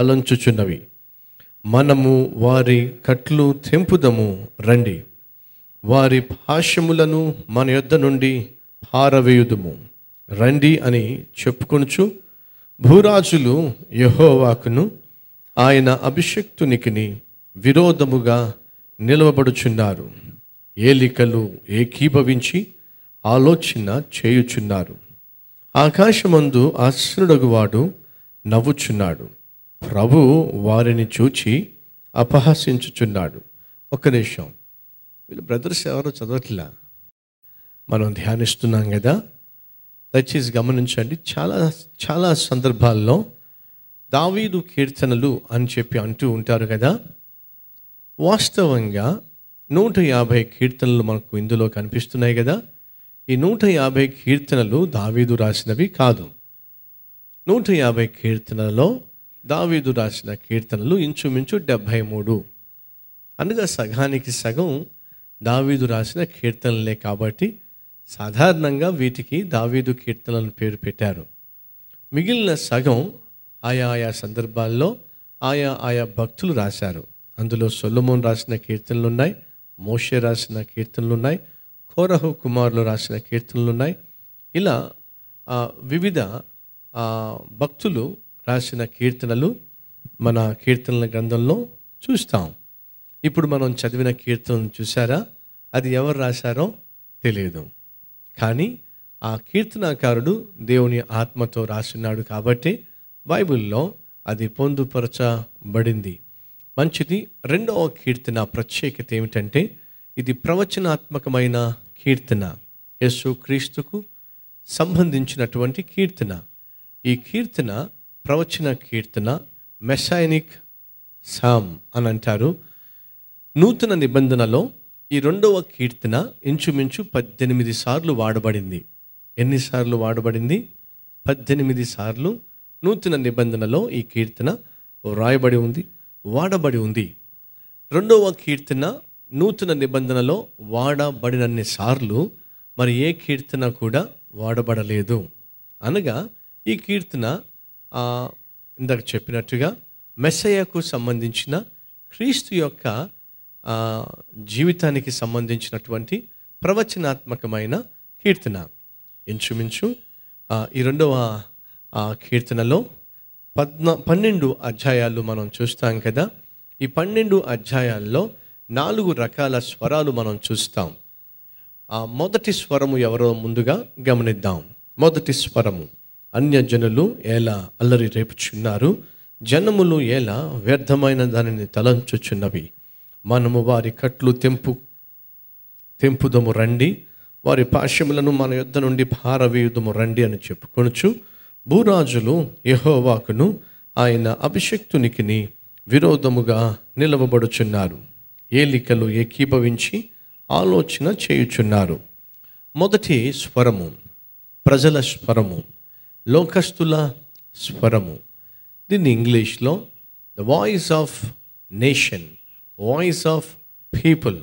అలంచుచున్నవి. మనము వారి కట్లు తెంపుదము రండి. వారి భాష్యములను మన యొద్ద నుండి పారవేయుదుము. రండి అని చెప్పుకొనుచు భూరాజులు యహోవాకును ఆయన అభిషక్తునికిని విరోధముగా నిలవబడుచున్నారు. ఏలికలు ఏకీభవించి ఆలోచన చేయుచున్నారు. ఆకాశమందు ఆశ్రుడగువాడు నవ్వుచున్నాడు. ప్రభు వారిని చూచి అపహసించుచున్నాడు. ఒక్క నిమిషం. వీళ్ళు బ్రదర్స్ ఎవరో చదవట్లా? మనం ధ్యానిస్తున్నాం కదా? దయచేసి గమనించండి. చాలా చాలా సందర్భాల్లో దావీదు కీర్తనలు అని చెప్పి అంటూ ఉంటారు కదా? వాస్తవంగా నూట యాభై కీర్తనలు మనకు ఇందులో కనిపిస్తున్నాయి కదా? ఈ నూట యాభై కీర్తనలు దావీదు రాసినవి కాదు. నూట యాభై కీర్తనలలో దావీదు రాసిన కీర్తనలు ఇంచుమించు డెబ్భై మూడు. అనగా సగానికి సగం దావీదు రాసిన కీర్తనలే కాబట్టి సాధారణంగా వీటికి దావీదు కీర్తనలను పేరు పెట్టారు. మిగిలిన సగం ఆయా ఆయా సందర్భాల్లో ఆయా ఆయా భక్తులు రాశారు. అందులో సొల్లమోన్ రాసిన కీర్తనలు ఉన్నాయి మోషే రాసిన కీర్తనలు ఉన్నాయి కోరహు కుమారులు రాసిన కీర్తనలు ఉన్నాయి ఇలా వివిధ భక్తులు రాసిన కీర్తనలు మన కీర్తనల గ్రంథంలో చూస్తాం. ఇప్పుడు మనం చదివిన కీర్తనను చూసారా అది ఎవరు రాశారో తెలియదు. కానీ ఆ కీర్తనాకారుడు దేవుని ఆత్మతో రాసినాడు కాబట్టి బైబిల్లో అది పొందుపరచబడింది. మంచిది రెండవ కీర్తన ప్రత్యేకత ఏమిటంటే ఇది ప్రవచనాత్మకమైన కీర్తన. యేసు క్రీస్తుకు సంబంధించినటువంటి కీర్తన. ఈ కీర్తన ప్రవచన కీర్తన మెసైనిక్ సామ్ అని అంటారు. నూతన నిబంధనలో ఈ రెండవ కీర్తన ఇంచుమించు పద్దెనిమిది సార్లు వాడబడింది. ఎన్నిసార్లు వాడబడింది? పద్దెనిమిది సార్లు నూతన నిబంధనలో ఈ కీర్తన వ్రాయబడి ఉంది వాడబడి ఉంది. రెండవ కీర్తన నూతన నిబంధనలో వాడబడినన్ని సార్లు మరి ఏ కీర్తన కూడా వాడబడలేదు. అనగా ఈ కీర్తన ఇందాక చెప్పినట్టుగా మెస్సయ్యకు సంబంధించిన క్రీస్తు యొక్క జీవితానికి సంబంధించినటువంటి ప్రవచనాత్మకమైన కీర్తన. ఇంచుమించు ఈ రెండవ కీర్తనలో పద్న పన్నెండు అధ్యాయాలు మనం చూస్తాం కదా. ఈ పన్నెండు అధ్యాయాల్లో నాలుగు రకాల స్వరాలు మనం చూస్తాం. ఆ మొదటి స్వరము ఎవరో ముందుగా గమనిద్దాం. మొదటి స్వరము. అన్యజనులు ఎలా అల్లరి రేపుచున్నారు. జనములు ఎలా వ్యర్థమైన దానిని తలంచుచున్నవి. మనము వారి కట్లు తెంపు తెంపుదము రండి. వారి పాశ్యములను మన యొద్ద నుండి పారవేయుదము రండి అని చెప్పుకొనుచు భూరాజులు యహోవాకును ఆయన అభిషక్తునికిని విరోధముగా నిలవబడుచున్నారు. ఏలికలు ఏకీభవించి ఆలోచన చేయుచున్నారు. మొదటి స్వరము ప్రజల స్వరము. లోకస్తుల స్వరము. దీన్ని ఇంగ్లీష్లో the voice of nation voice of people.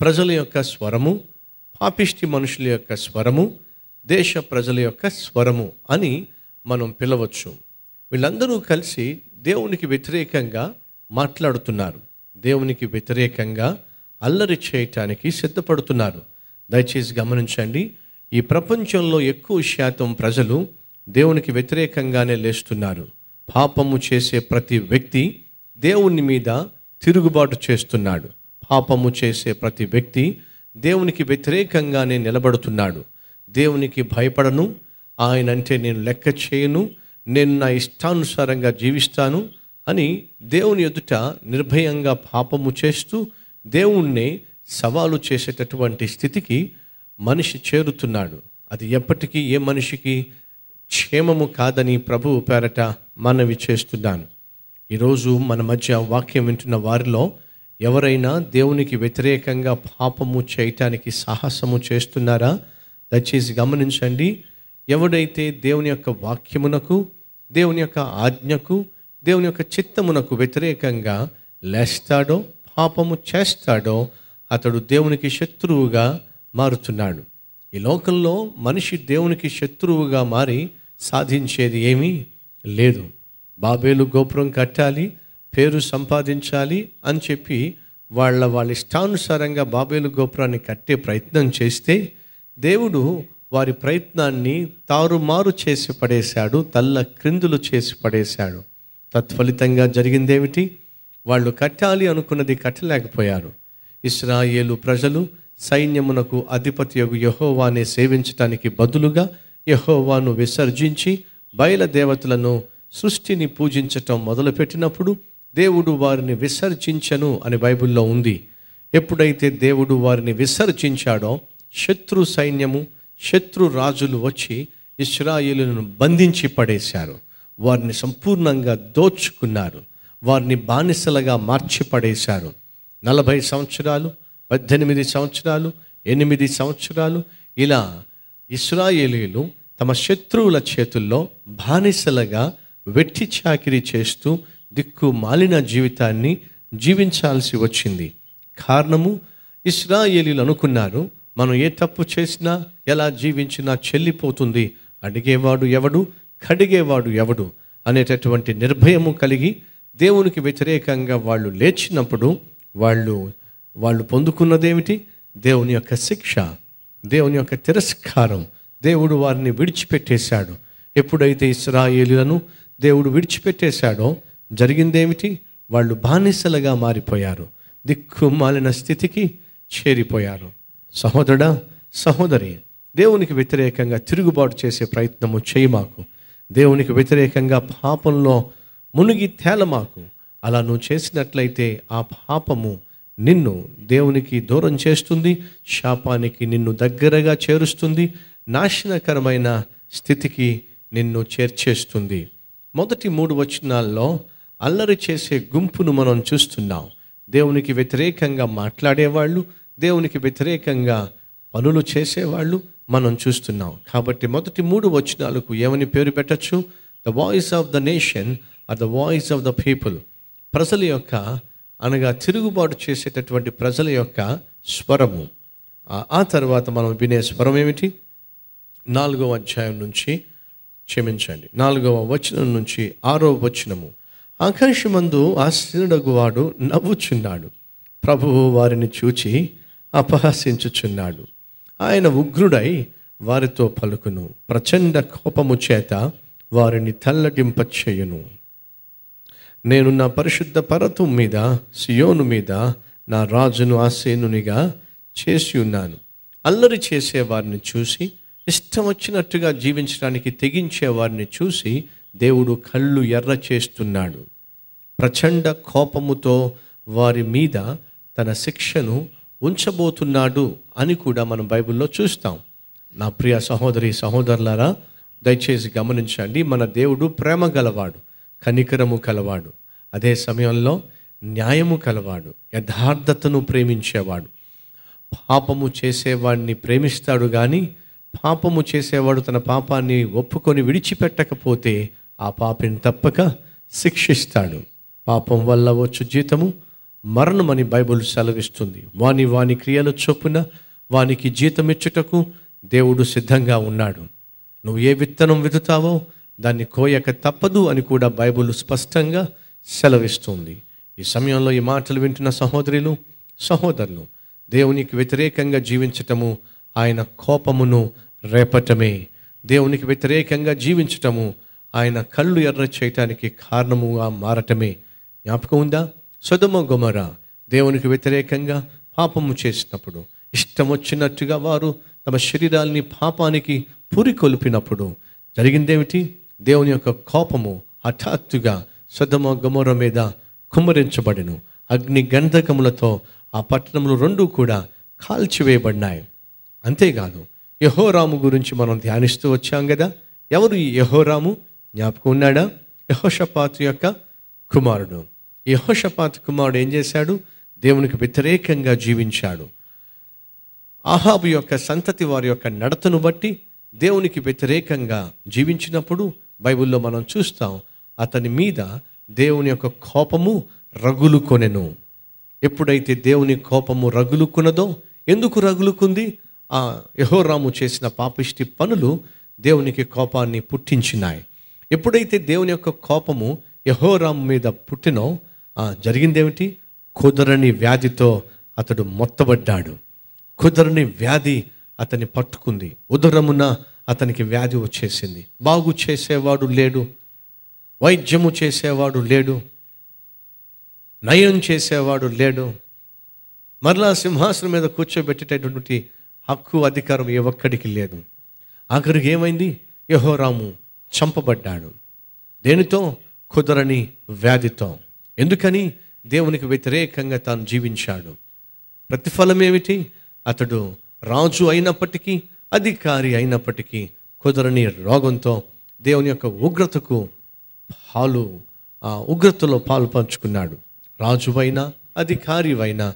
ప్రజల యొక్క స్వరము పాపిష్టి మనుషుల యొక్క స్వరము దేశ ప్రజల యొక్క స్వరము అని మనం పిలవచ్చు. వీళ్ళందరూ కలిసి దేవునికి వ్యతిరేకంగా మాట్లాడుతున్నారు. దేవునికి వ్యతిరేకంగా అల్లరి చేయటానికి సిద్ధపడుతున్నారు. దయచేసి గమనించండి ఈ ప్రపంచంలో ఎక్కువ శాతం ప్రజలు దేవునికి వ్యతిరేకంగానే లేస్తున్నారు. పాపము చేసే ప్రతి వ్యక్తి దేవుని మీద తిరుగుబాటు చేస్తున్నాడు. పాపము చేసే ప్రతి వ్యక్తి దేవునికి వ్యతిరేకంగానే నిలబడుతున్నాడు. దేవునికి భయపడను. ఆయన అంటే నేను లెక్క చేయను. నేను నా ఇష్టానుసారంగా జీవిస్తాను అని దేవుని ఎదుట నిర్భయంగా పాపము చేస్తూ దేవుణ్ణి సవాలు చేసేటటువంటి స్థితికి మనిషి చేరుతున్నాడు. అది ఎప్పటికీ ఏ మనిషికి క్షేమము కాదని ప్రభువు పేరట మనవి చేస్తున్నాను. ఈరోజు మన మధ్య వాక్యం వింటున్న వారిలో ఎవరైనా దేవునికి వ్యతిరేకంగా పాపము చేయటానికి సాహసము చేస్తున్నారా? దయచేసి గమనించండి. ఎవడైతే దేవుని యొక్క వాక్యమునకు దేవుని యొక్క ఆజ్ఞకు దేవుని యొక్క చిత్తమునకు వ్యతిరేకంగా లేస్తాడో పాపము చేస్తాడో అతడు దేవునికి శత్రువుగా మారుతున్నాడు. ఈ లోకంలో మనిషి దేవునికి శత్రువుగా మారి సాధించేది ఏమీ లేదు. బాబేలు గోపురం కట్టాలి పేరు సంపాదించాలి అని చెప్పి వాళ్ళ వాళ్ళ ఇష్టానుసారంగా బాబేలు గోపురాన్ని కట్టే ప్రయత్నం చేస్తే దేవుడు వారి ప్రయత్నాన్ని తారుమారు చేసి పడేశాడు తల్ల క్రిందులు చేసి పడేశాడు. తత్ఫలితంగా జరిగిందేమిటి? వాళ్ళు కట్టాలి అనుకున్నది కట్టలేకపోయారు. ఇస్రాయేలు ప్రజలు సైన్యమునకు అధిపతి యొక్క యహోవానే సేవించటానికి బదులుగా యహోవాను విసర్జించి బయలుదేవతలను సృష్టిని పూజించటం మొదలుపెట్టినప్పుడు దేవుడు వారిని విసర్జించను అని బైబిల్లో ఉంది. ఎప్పుడైతే దేవుడు వారిని విసర్జించాడో శత్రు సైన్యము శత్రు రాజులు వచ్చి ఇస్రాయిలను బంధించి పడేశారు. వారిని సంపూర్ణంగా దోచుకున్నారు. వారిని బానిసలుగా మార్చి పడేశారు. నలభై సంవత్సరాలు పద్దెనిమిది సంవత్సరాలు ఎనిమిది సంవత్సరాలు ఇలా ఇస్రాయేలీలు తమ శత్రువుల చేతుల్లో బానిసలుగా వెట్టి చాకిరీ చేస్తూ దిక్కు మాలిన జీవితాన్ని జీవించాల్సి వచ్చింది. కారణము ఇస్రాయేలీలు అనుకున్నారు మనం ఏ తప్పు చేసినా ఎలా జీవించినా చెల్లిపోతుంది. అడిగేవాడు ఎవడు? కడిగేవాడు ఎవడు? అనేటటువంటి నిర్భయము కలిగి దేవునికి వ్యతిరేకంగా వాళ్ళు లేచినప్పుడు వాళ్ళు వాళ్ళు పొందుకున్నదేమిటి? దేవుని యొక్క శిక్ష. దేవుని యొక్క తిరస్కారం దేవుడు వారిని విడిచిపెట్టేశాడు. ఎప్పుడైతే ఇస్రాయేలులను దేవుడు విడిచిపెట్టేశాడో జరిగిందేమిటి? వాళ్ళు బానిసలుగా మారిపోయారు. దిక్కుమాలిన స్థితికి చేరిపోయారు. సహోదరుడా సహోదరి దేవునికి వ్యతిరేకంగా తిరుగుబాటు చేసే ప్రయత్నము చేయి మాకు. దేవునికి వ్యతిరేకంగా పాపంలో మునిగి తేలమాకు అలా నువ్వు చేసినట్లయితే ఆ పాపము నిన్ను దేవునికి దూరం చేస్తుంది శాపానికి నిన్ను దగ్గరగా చేరుస్తుంది నాశనకరమైన స్థితికి నిన్ను చేర్చేస్తుంది. మొదటి మూడు వచనాల్లో అల్లరి చేసే గుంపును మనం చూస్తున్నాం. దేవునికి వ్యతిరేకంగా మాట్లాడేవాళ్ళు దేవునికి వ్యతిరేకంగా పనులు చేసేవాళ్ళు మనం చూస్తున్నాం. కాబట్టి మొదటి మూడు వచనాలకు ఏమని పేరు పెట్టచ్చు? The voice of the nation or the voice of the people ప్రజల యొక్క అనగా తిరుగుబాటు చేసేటటువంటి ప్రజల యొక్క స్వరము. ఆ- తర్వాత మనం వినే స్వరం ఏమిటి? నాలుగవ అధ్యాయం నుంచి క్షమించండి. నాలుగవ వచనం నుంచి ఆరో వచనము. ఆకాశమందు ఆశ్చర్యడగువాడు నవ్వుచున్నాడు. ప్రభువు వారిని చూచి అపహసించుచున్నాడు. ఆయన ఉగ్రుడై వారితో పలుకును. ప్రచండ కోపము చేత వారిని తల్లడింపచేయును. నేను నా పరిశుద్ధ పర్వతం మీద సియోను మీద నా రాజును ఆసేనునిగా చేసి ఉన్నాను. అల్లరి చేసేవారిని చూసి ఇష్టం వచ్చినట్టుగా జీవించడానికి తెగించే వారిని చూసి దేవుడు కళ్ళు ఎర్ర చేస్తున్నాడు. ప్రచండ కోపముతో వారి మీద తన శిక్షను ఉంచబోతున్నాడు అని కూడా మనం బైబిల్లో చూస్తాం. నా ప్రియ సహోదరి సహోదరులారా దయచేసి గమనించండి మన దేవుడు ప్రేమ గలవాడు. కనికరము కలవాడు. అదే సమయంలో న్యాయము కలవాడు. యథార్థతను ప్రేమించేవాడు. పాపము చేసేవాడిని ప్రేమిస్తాడు కానీ పాపము చేసేవాడు తన పాపాన్ని ఒప్పుకొని విడిచిపెట్టకపోతే ఆ పాపిని తప్పక శిక్షిస్తాడు. పాపం వల్ల వచ్చు జీతము మరణమని బైబుల్ సెలవిస్తుంది. వాని వాని క్రియల చొప్పున వానికి జీతం ఇచ్చుటకు దేవుడు సిద్ధంగా ఉన్నాడు. నువ్వు ఏ విత్తనం విత్తుతావో దాన్ని కోయక తప్పదు అని కూడా బైబుల్ స్పష్టంగా సెలవిస్తుంది. ఈ సమయంలో ఈ మాటలు వింటున్న సహోదరులు సహోదరులు దేవునికి వ్యతిరేకంగా జీవించటము ఆయన కోపమును రేపటమే. దేవునికి వ్యతిరేకంగా జీవించటము ఆయన కళ్ళు ఎర్ర చేయటానికి కారణముగా మారటమే. జ్ఞాపకం ఉందా? సుధమ గుమర. దేవునికి వ్యతిరేకంగా పాపము చేసినప్పుడు ఇష్టం వచ్చినట్టుగా వారు తమ శరీరాల్ని పాపానికి పురికొల్పినప్పుడు జరిగిందేమిటి? దేవుని యొక్క కోపము హఠాత్తుగా సదమ గమోర మీద కుమ్మరించబడిను. అగ్ని గంధకములతో ఆ పట్టణములు రెండు కూడా కాల్చివేయబడినాయి. అంతేకాదు యహోరాము గురించి మనం ధ్యానిస్తూ వచ్చాం కదా ఎవరు ఈ యహోరాము? జ్ఞాపకం ఉన్నాడా? యహోషపాతు యొక్క కుమారుడు. యహోషపాతు కుమారుడు ఏం చేశాడు? దేవునికి వ్యతిరేకంగా జీవించాడు. ఆహాబు యొక్క సంతతి వారి యొక్క నడతను బట్టి దేవునికి వ్యతిరేకంగా జీవించినప్పుడు బైబిల్లో మనం చూస్తాం అతని మీద దేవుని యొక్క కోపము రగులు కొనెను ఎప్పుడైతే దేవుని కోపము రగులుకున్నదో ఎందుకు రగులుకుంది? ఆ యహోరాము చేసిన పాపిష్టి పనులు దేవునికి కోపాన్ని పుట్టించినాయి. ఎప్పుడైతే దేవుని యొక్క కోపము యహోరాము మీద పుట్టినో జరిగిందేమిటి? కుదరని వ్యాధితో అతడు మొత్తబడ్డాడు. కుదరని వ్యాధి అతన్ని పట్టుకుంది. ఉదరమున అతనికి వ్యాధి వచ్చేసింది. బాగు చేసేవాడు లేడు. వైద్యము చేసేవాడు లేడు. నయం చేసేవాడు లేడు. మరలా సింహాసనం మీద కూర్చోబెట్టేటటువంటి హక్కు అధికారం ఏ ఒక్కడికి లేదు. ఆఖరికి ఏమైంది? యహోరాము చంపబడ్డాడు. దేనితో? కుదరని వ్యాధితో. ఎందుకని? దేవునికి వ్యతిరేకంగా తాను జీవించాడు. ప్రతిఫలం ఏమిటి అతడు రాజు అయినప్పటికీ అధికారి అయినప్పటికీ కుదరని రోగంతో దేవుని యొక్క ఉగ్రతకు పాలు ఉగ్రతలో పాలు పంచుకున్నాడు. రాజువైనా అధికారివైనా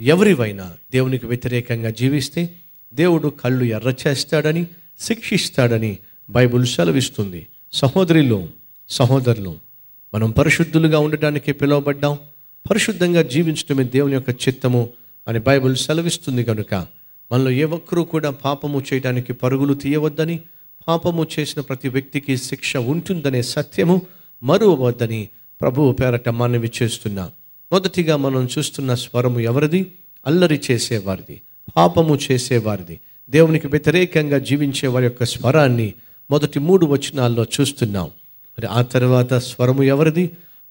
ఎవరివైనా దేవునికి వ్యతిరేకంగా జీవిస్తే దేవుడు కళ్ళు ఎర్ర చేస్తాడని శిక్షిస్తాడని బైబుల్ సెలవిస్తుంది. సహోదరిలో సహోదరులు మనం పరిశుద్ధులుగా ఉండటానికి పిలువబడ్డాం. పరిశుద్ధంగా జీవించడమే దేవుని యొక్క చిత్తము అని బైబిల్ సెలవిస్తుంది కనుక మనలో ఏ ఒక్కరూ కూడా పాపము చేయడానికి పరుగులు తీయవద్దని పాపము చేసిన ప్రతి వ్యక్తికి శిక్ష ఉంటుందనే సత్యము మరువవద్దని ప్రభువు పేరట మనవి చేస్తున్నా. మొదటిగా మనం చూస్తున్న స్వరము ఎవరిది? అల్లరి చేసేవారిది పాపము చేసేవారిది. దేవునికి వ్యతిరేకంగా జీవించే వారి యొక్క స్వరాన్ని మొదటి మూడు వచనాల్లో చూస్తున్నాం. మరి ఆ తర్వాత స్వరము ఎవరిది?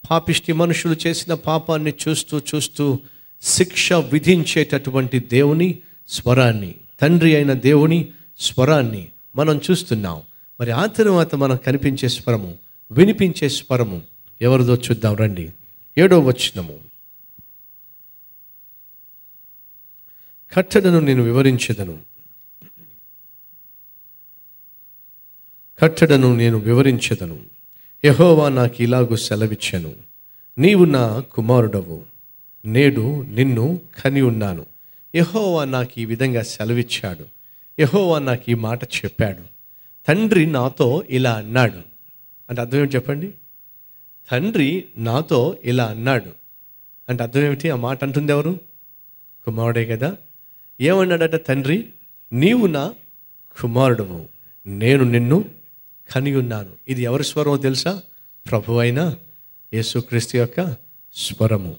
పాపిష్టి మనుషులు చేసిన పాపాన్ని చూస్తూ చూస్తూ శిక్ష విధించేటటువంటి దేవుని స్వరాన్ని తండ్రి అయిన దేవుని స్వరాన్ని మనం చూస్తున్నాం. మరి ఆ తర్వాత మనకు కనిపించే స్వరము వినిపించే స్వరము ఎవరిదో చూద్దాం రండి. ఏడో వచ్చినము కట్టడను నేను వివరించదను. కట్టడను నేను వివరించదను. యహోవా నాకు ఇలాగూ సెలవిచ్చాను. నీవు నా కుమారుడవు. నేడు నిన్ను కని ఉన్నాను యహోవా నాకు ఈ విధంగా సెలవిచ్చాడు. యహోవా నాకు ఈ మాట చెప్పాడు. తండ్రి నాతో ఇలా అన్నాడు. అంటే అర్థం ఏమిటి చెప్పండి? తండ్రి నాతో ఇలా అన్నాడు. అంటే అర్థం ఏమిటి? ఆ మాట అంటుంది ఎవరు? కుమారుడే కదా. ఏమన్నాడట తండ్రి? నీవు నా కుమారుడవు. నేను నిన్ను కని ఉన్నాను. ఇది ఎవరి స్వరమో తెలుసా? ప్రభు అయిన యేసుక్రీస్తు యొక్క స్వరము.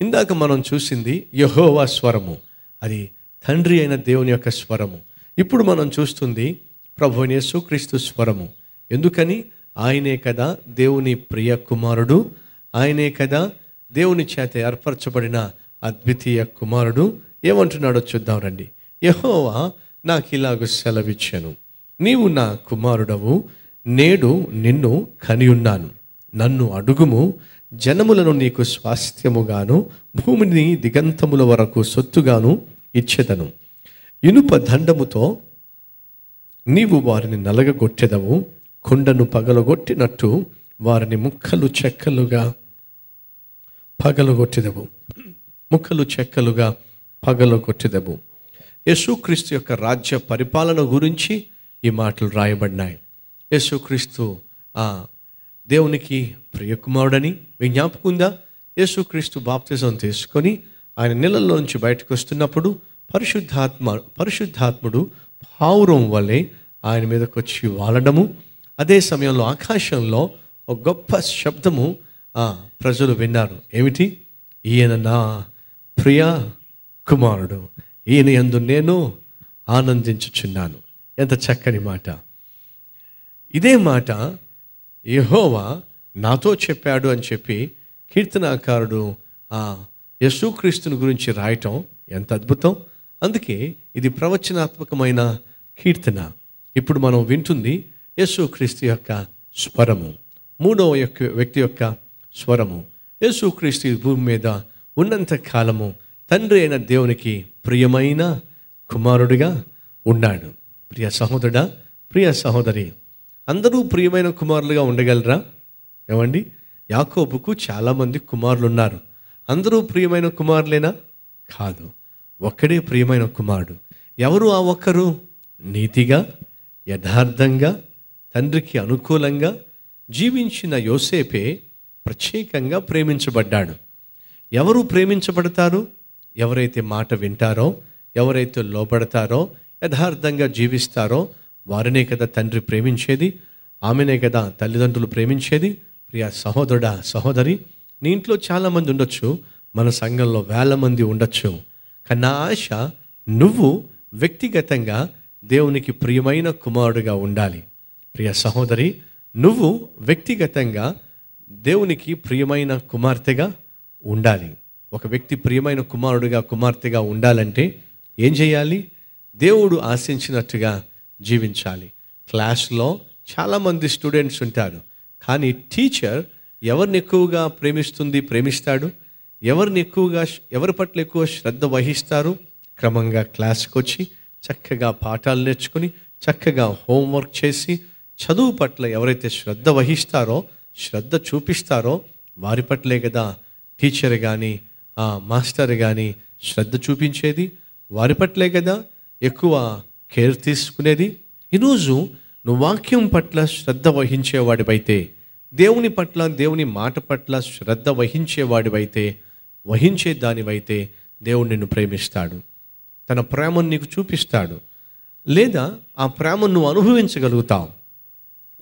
ఇందాక మనం చూసింది యహోవా స్వరము. అది తండ్రి అయిన దేవుని యొక్క స్వరము. ఇప్పుడు మనం చూస్తుంది ప్రభు యేసుక్రీస్తు స్వరము. ఎందుకని? ఆయనే కదా దేవుని ప్రియ కుమారుడు. ఆయనే కదా దేవుని చేత ఏర్పరచబడిన అద్వితీయ కుమారుడు. ఏమంటున్నాడో చూద్దాం రండి. యహోవా నాకు ఇలాగ సెలవిచ్చాను. నీవు నా కుమారుడవు. నేడు నిన్ను కనియున్నాను. నన్ను అడుగుము. జనములను నీకు స్వాస్థ్యముగాను భూమిని దిగంతముల వరకు సొత్తుగాను ఇచ్చేదను. ఇనుప దండముతో నీవు వారిని నలగగొట్టెదవు కుండను పగలగొట్టినట్టు వారిని ముక్కలు చెక్కలుగా పగలగొట్టెదవు. ముక్కలు చెక్కలుగా పగలగొట్టెదవు. యేసుక్రీస్తు యొక్క రాజ్య పరిపాలన గురించి ఈ మాటలు రాయబడినాయి. యేసుక్రీస్తు ఆ దేవునికి ప్రియకుమారుడని మీ జ్ఞాపకం ఉందా యేసుక్రీస్తు బాప్తిజం తీసుకొని ఆయన నీళ్ళల్లోంచి బయటకు వస్తున్నప్పుడు పరిశుద్ధాత్మ పరిశుద్ధాత్ముడు పావురం వలె ఆయన మీదకి వచ్చి వాలడము. అదే సమయంలో ఆకాశంలో ఒక గొప్ప శబ్దము ప్రజలు విన్నారు. ఏమిటి? ఈయన నా ప్రియ కుమారుడు. ఈయన ఎందు నేను ఆనందించుచున్నాను. ఎంత చక్కని మాట. ఇదే మాట యహోవా నాతో చెప్పాడు అని చెప్పి కీర్తనాకారుడు యేసుక్రీస్తుని గురించి రాయటం ఎంత అద్భుతం. అందుకే ఇది ప్రవచనాత్మకమైన కీర్తన. ఇప్పుడు మనం వింటుంది యేసుక్రీస్తు యొక్క స్వరము. మూడవ యొక్క వ్యక్తి యొక్క స్వరము. యేసుక్రీస్తు భూమి మీద ఉన్నంత కాలము తండ్రి అయిన దేవునికి ప్రియమైన కుమారుడిగా ఉన్నాడు. ప్రియ సహోదరుడా ప్రియ సహోదరి అందరూ ప్రియమైన కుమారులుగా ఉండగలరా? ఏమండి? యాకోబుకు చాలామంది కుమారులు ఉన్నారు అందరూ ప్రియమైన కుమారులేనా? కాదు. ఒక్కడే ప్రియమైన కుమారుడు. ఎవరు ఆ ఒక్కరు? నీతిగా యథార్థంగా తండ్రికి అనుకూలంగా జీవించిన యోసేపే ప్రత్యేకంగా ప్రేమించబడ్డాడు. ఎవరు ప్రేమించబడతారు? ఎవరైతే మాట వింటారో ఎవరైతే లోపడతారో యథార్థంగా జీవిస్తారో వారినే కదా తండ్రి ప్రేమించేది ఆమెనే కదా తల్లిదండ్రులు ప్రేమించేది. ప్రియ సహోదరుడా సహోదరి నీ ఇంట్లో చాలామంది ఉండొచ్చు మన సంఘంలో వేల మంది ఉండొచ్చు. కానీ నా ఆశ నువ్వు వ్యక్తిగతంగా దేవునికి ప్రియమైన కుమారుడిగా ఉండాలి. ప్రియ సహోదరి నువ్వు వ్యక్తిగతంగా దేవునికి ప్రియమైన కుమార్తెగా ఉండాలి. ఒక వ్యక్తి ప్రియమైన కుమారుడిగా కుమార్తెగా ఉండాలంటే ఏం చేయాలి? దేవుడు ఆశించినట్టుగా జీవించాలి. క్లాస్లో చాలామంది స్టూడెంట్స్ ఉంటారు. కానీ టీచర్ ఎవరిని ఎక్కువగా ప్రేమిస్తుంది ప్రేమిస్తాడు? ఎవరిని ఎక్కువగా ఎవరి పట్ల ఎక్కువ శ్రద్ధ వహిస్తారు? క్రమంగా క్లాస్కి వచ్చి చక్కగా పాఠాలు నేర్చుకుని చక్కగా హోంవర్క్ చేసి చదువు పట్ల ఎవరైతే శ్రద్ధ వహిస్తారో శ్రద్ధ చూపిస్తారో వారి పట్లే కదా టీచర్ కానీ మాస్టర్ కానీ శ్రద్ధ చూపించేది. వారి పట్లే కదా ఎక్కువ కేర్ తీసుకునేది. ఈరోజు నువ్వు వాక్యం పట్ల శ్రద్ధ వహించేవాడివైతే దేవుని పట్ల దేవుని మాట పట్ల శ్రద్ధ వహించేవాడివైతే వహించే దానివైతే దేవుడు నిన్ను ప్రేమిస్తాడు. తన ప్రేమను నీకు చూపిస్తాడు. లేదా ఆ ప్రేమను నువ్వు అనుభవించగలుగుతావు.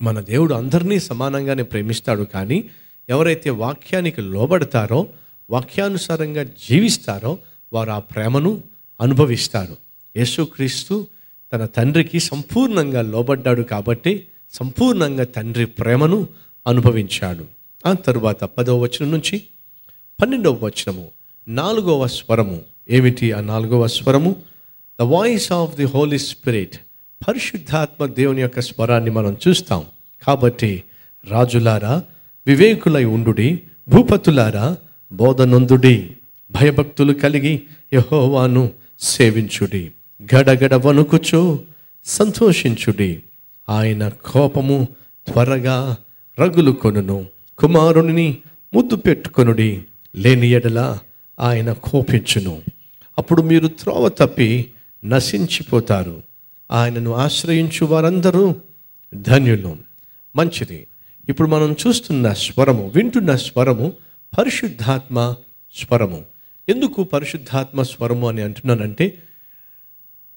మన దేవుడు అందరినీ సమానంగానే ప్రేమిస్తాడు కానీ ఎవరైతే వాక్యానికి లోబడతారో వాక్యానుసారంగా జీవిస్తారో వారు ఆ ప్రేమను అనుభవిస్తారు. యేసుక్రీస్తు తన తండ్రికి సంపూర్ణంగా లోబడ్డాడు కాబట్టి సంపూర్ణంగా తండ్రి ప్రేమను అనుభవించాడు. ఆ తరువాత పదవ వచనం నుంచి పన్నెండవ వచనము నాలుగవ స్వరము. ఏమిటి ఆ నాలుగవ స్వరము? The voice of the holy spirit పరిశుద్ధాత్మ దేవుని యొక్క స్వరాన్ని మనం చూస్తాం. కాబట్టి రాజులారా వివేకులై ఉండుడి భూపతులారా బోధనందుడి భయభక్తులు కలిగి యహోవాను సేవించుడి. గడగడ వణుకుచు సంతోషించుడి. ఆయన కోపము త్వరగా రగులు కొనును. కుమారుని ముద్దు పెట్టుకొనుడి. లేని ఎడల ఆయన కోపించును. అప్పుడు మీరు త్రోవ తప్పి నశించిపోతారు. ఆయనను ఆశ్రయించు వారందరూ ధన్యులు. మంచిది. ఇప్పుడు మనం చూస్తున్న స్వరము వింటున్న స్వరము పరిశుద్ధాత్మ స్వరము. ఎందుకు పరిశుద్ధాత్మ స్వరము అని అంటున్నానంటే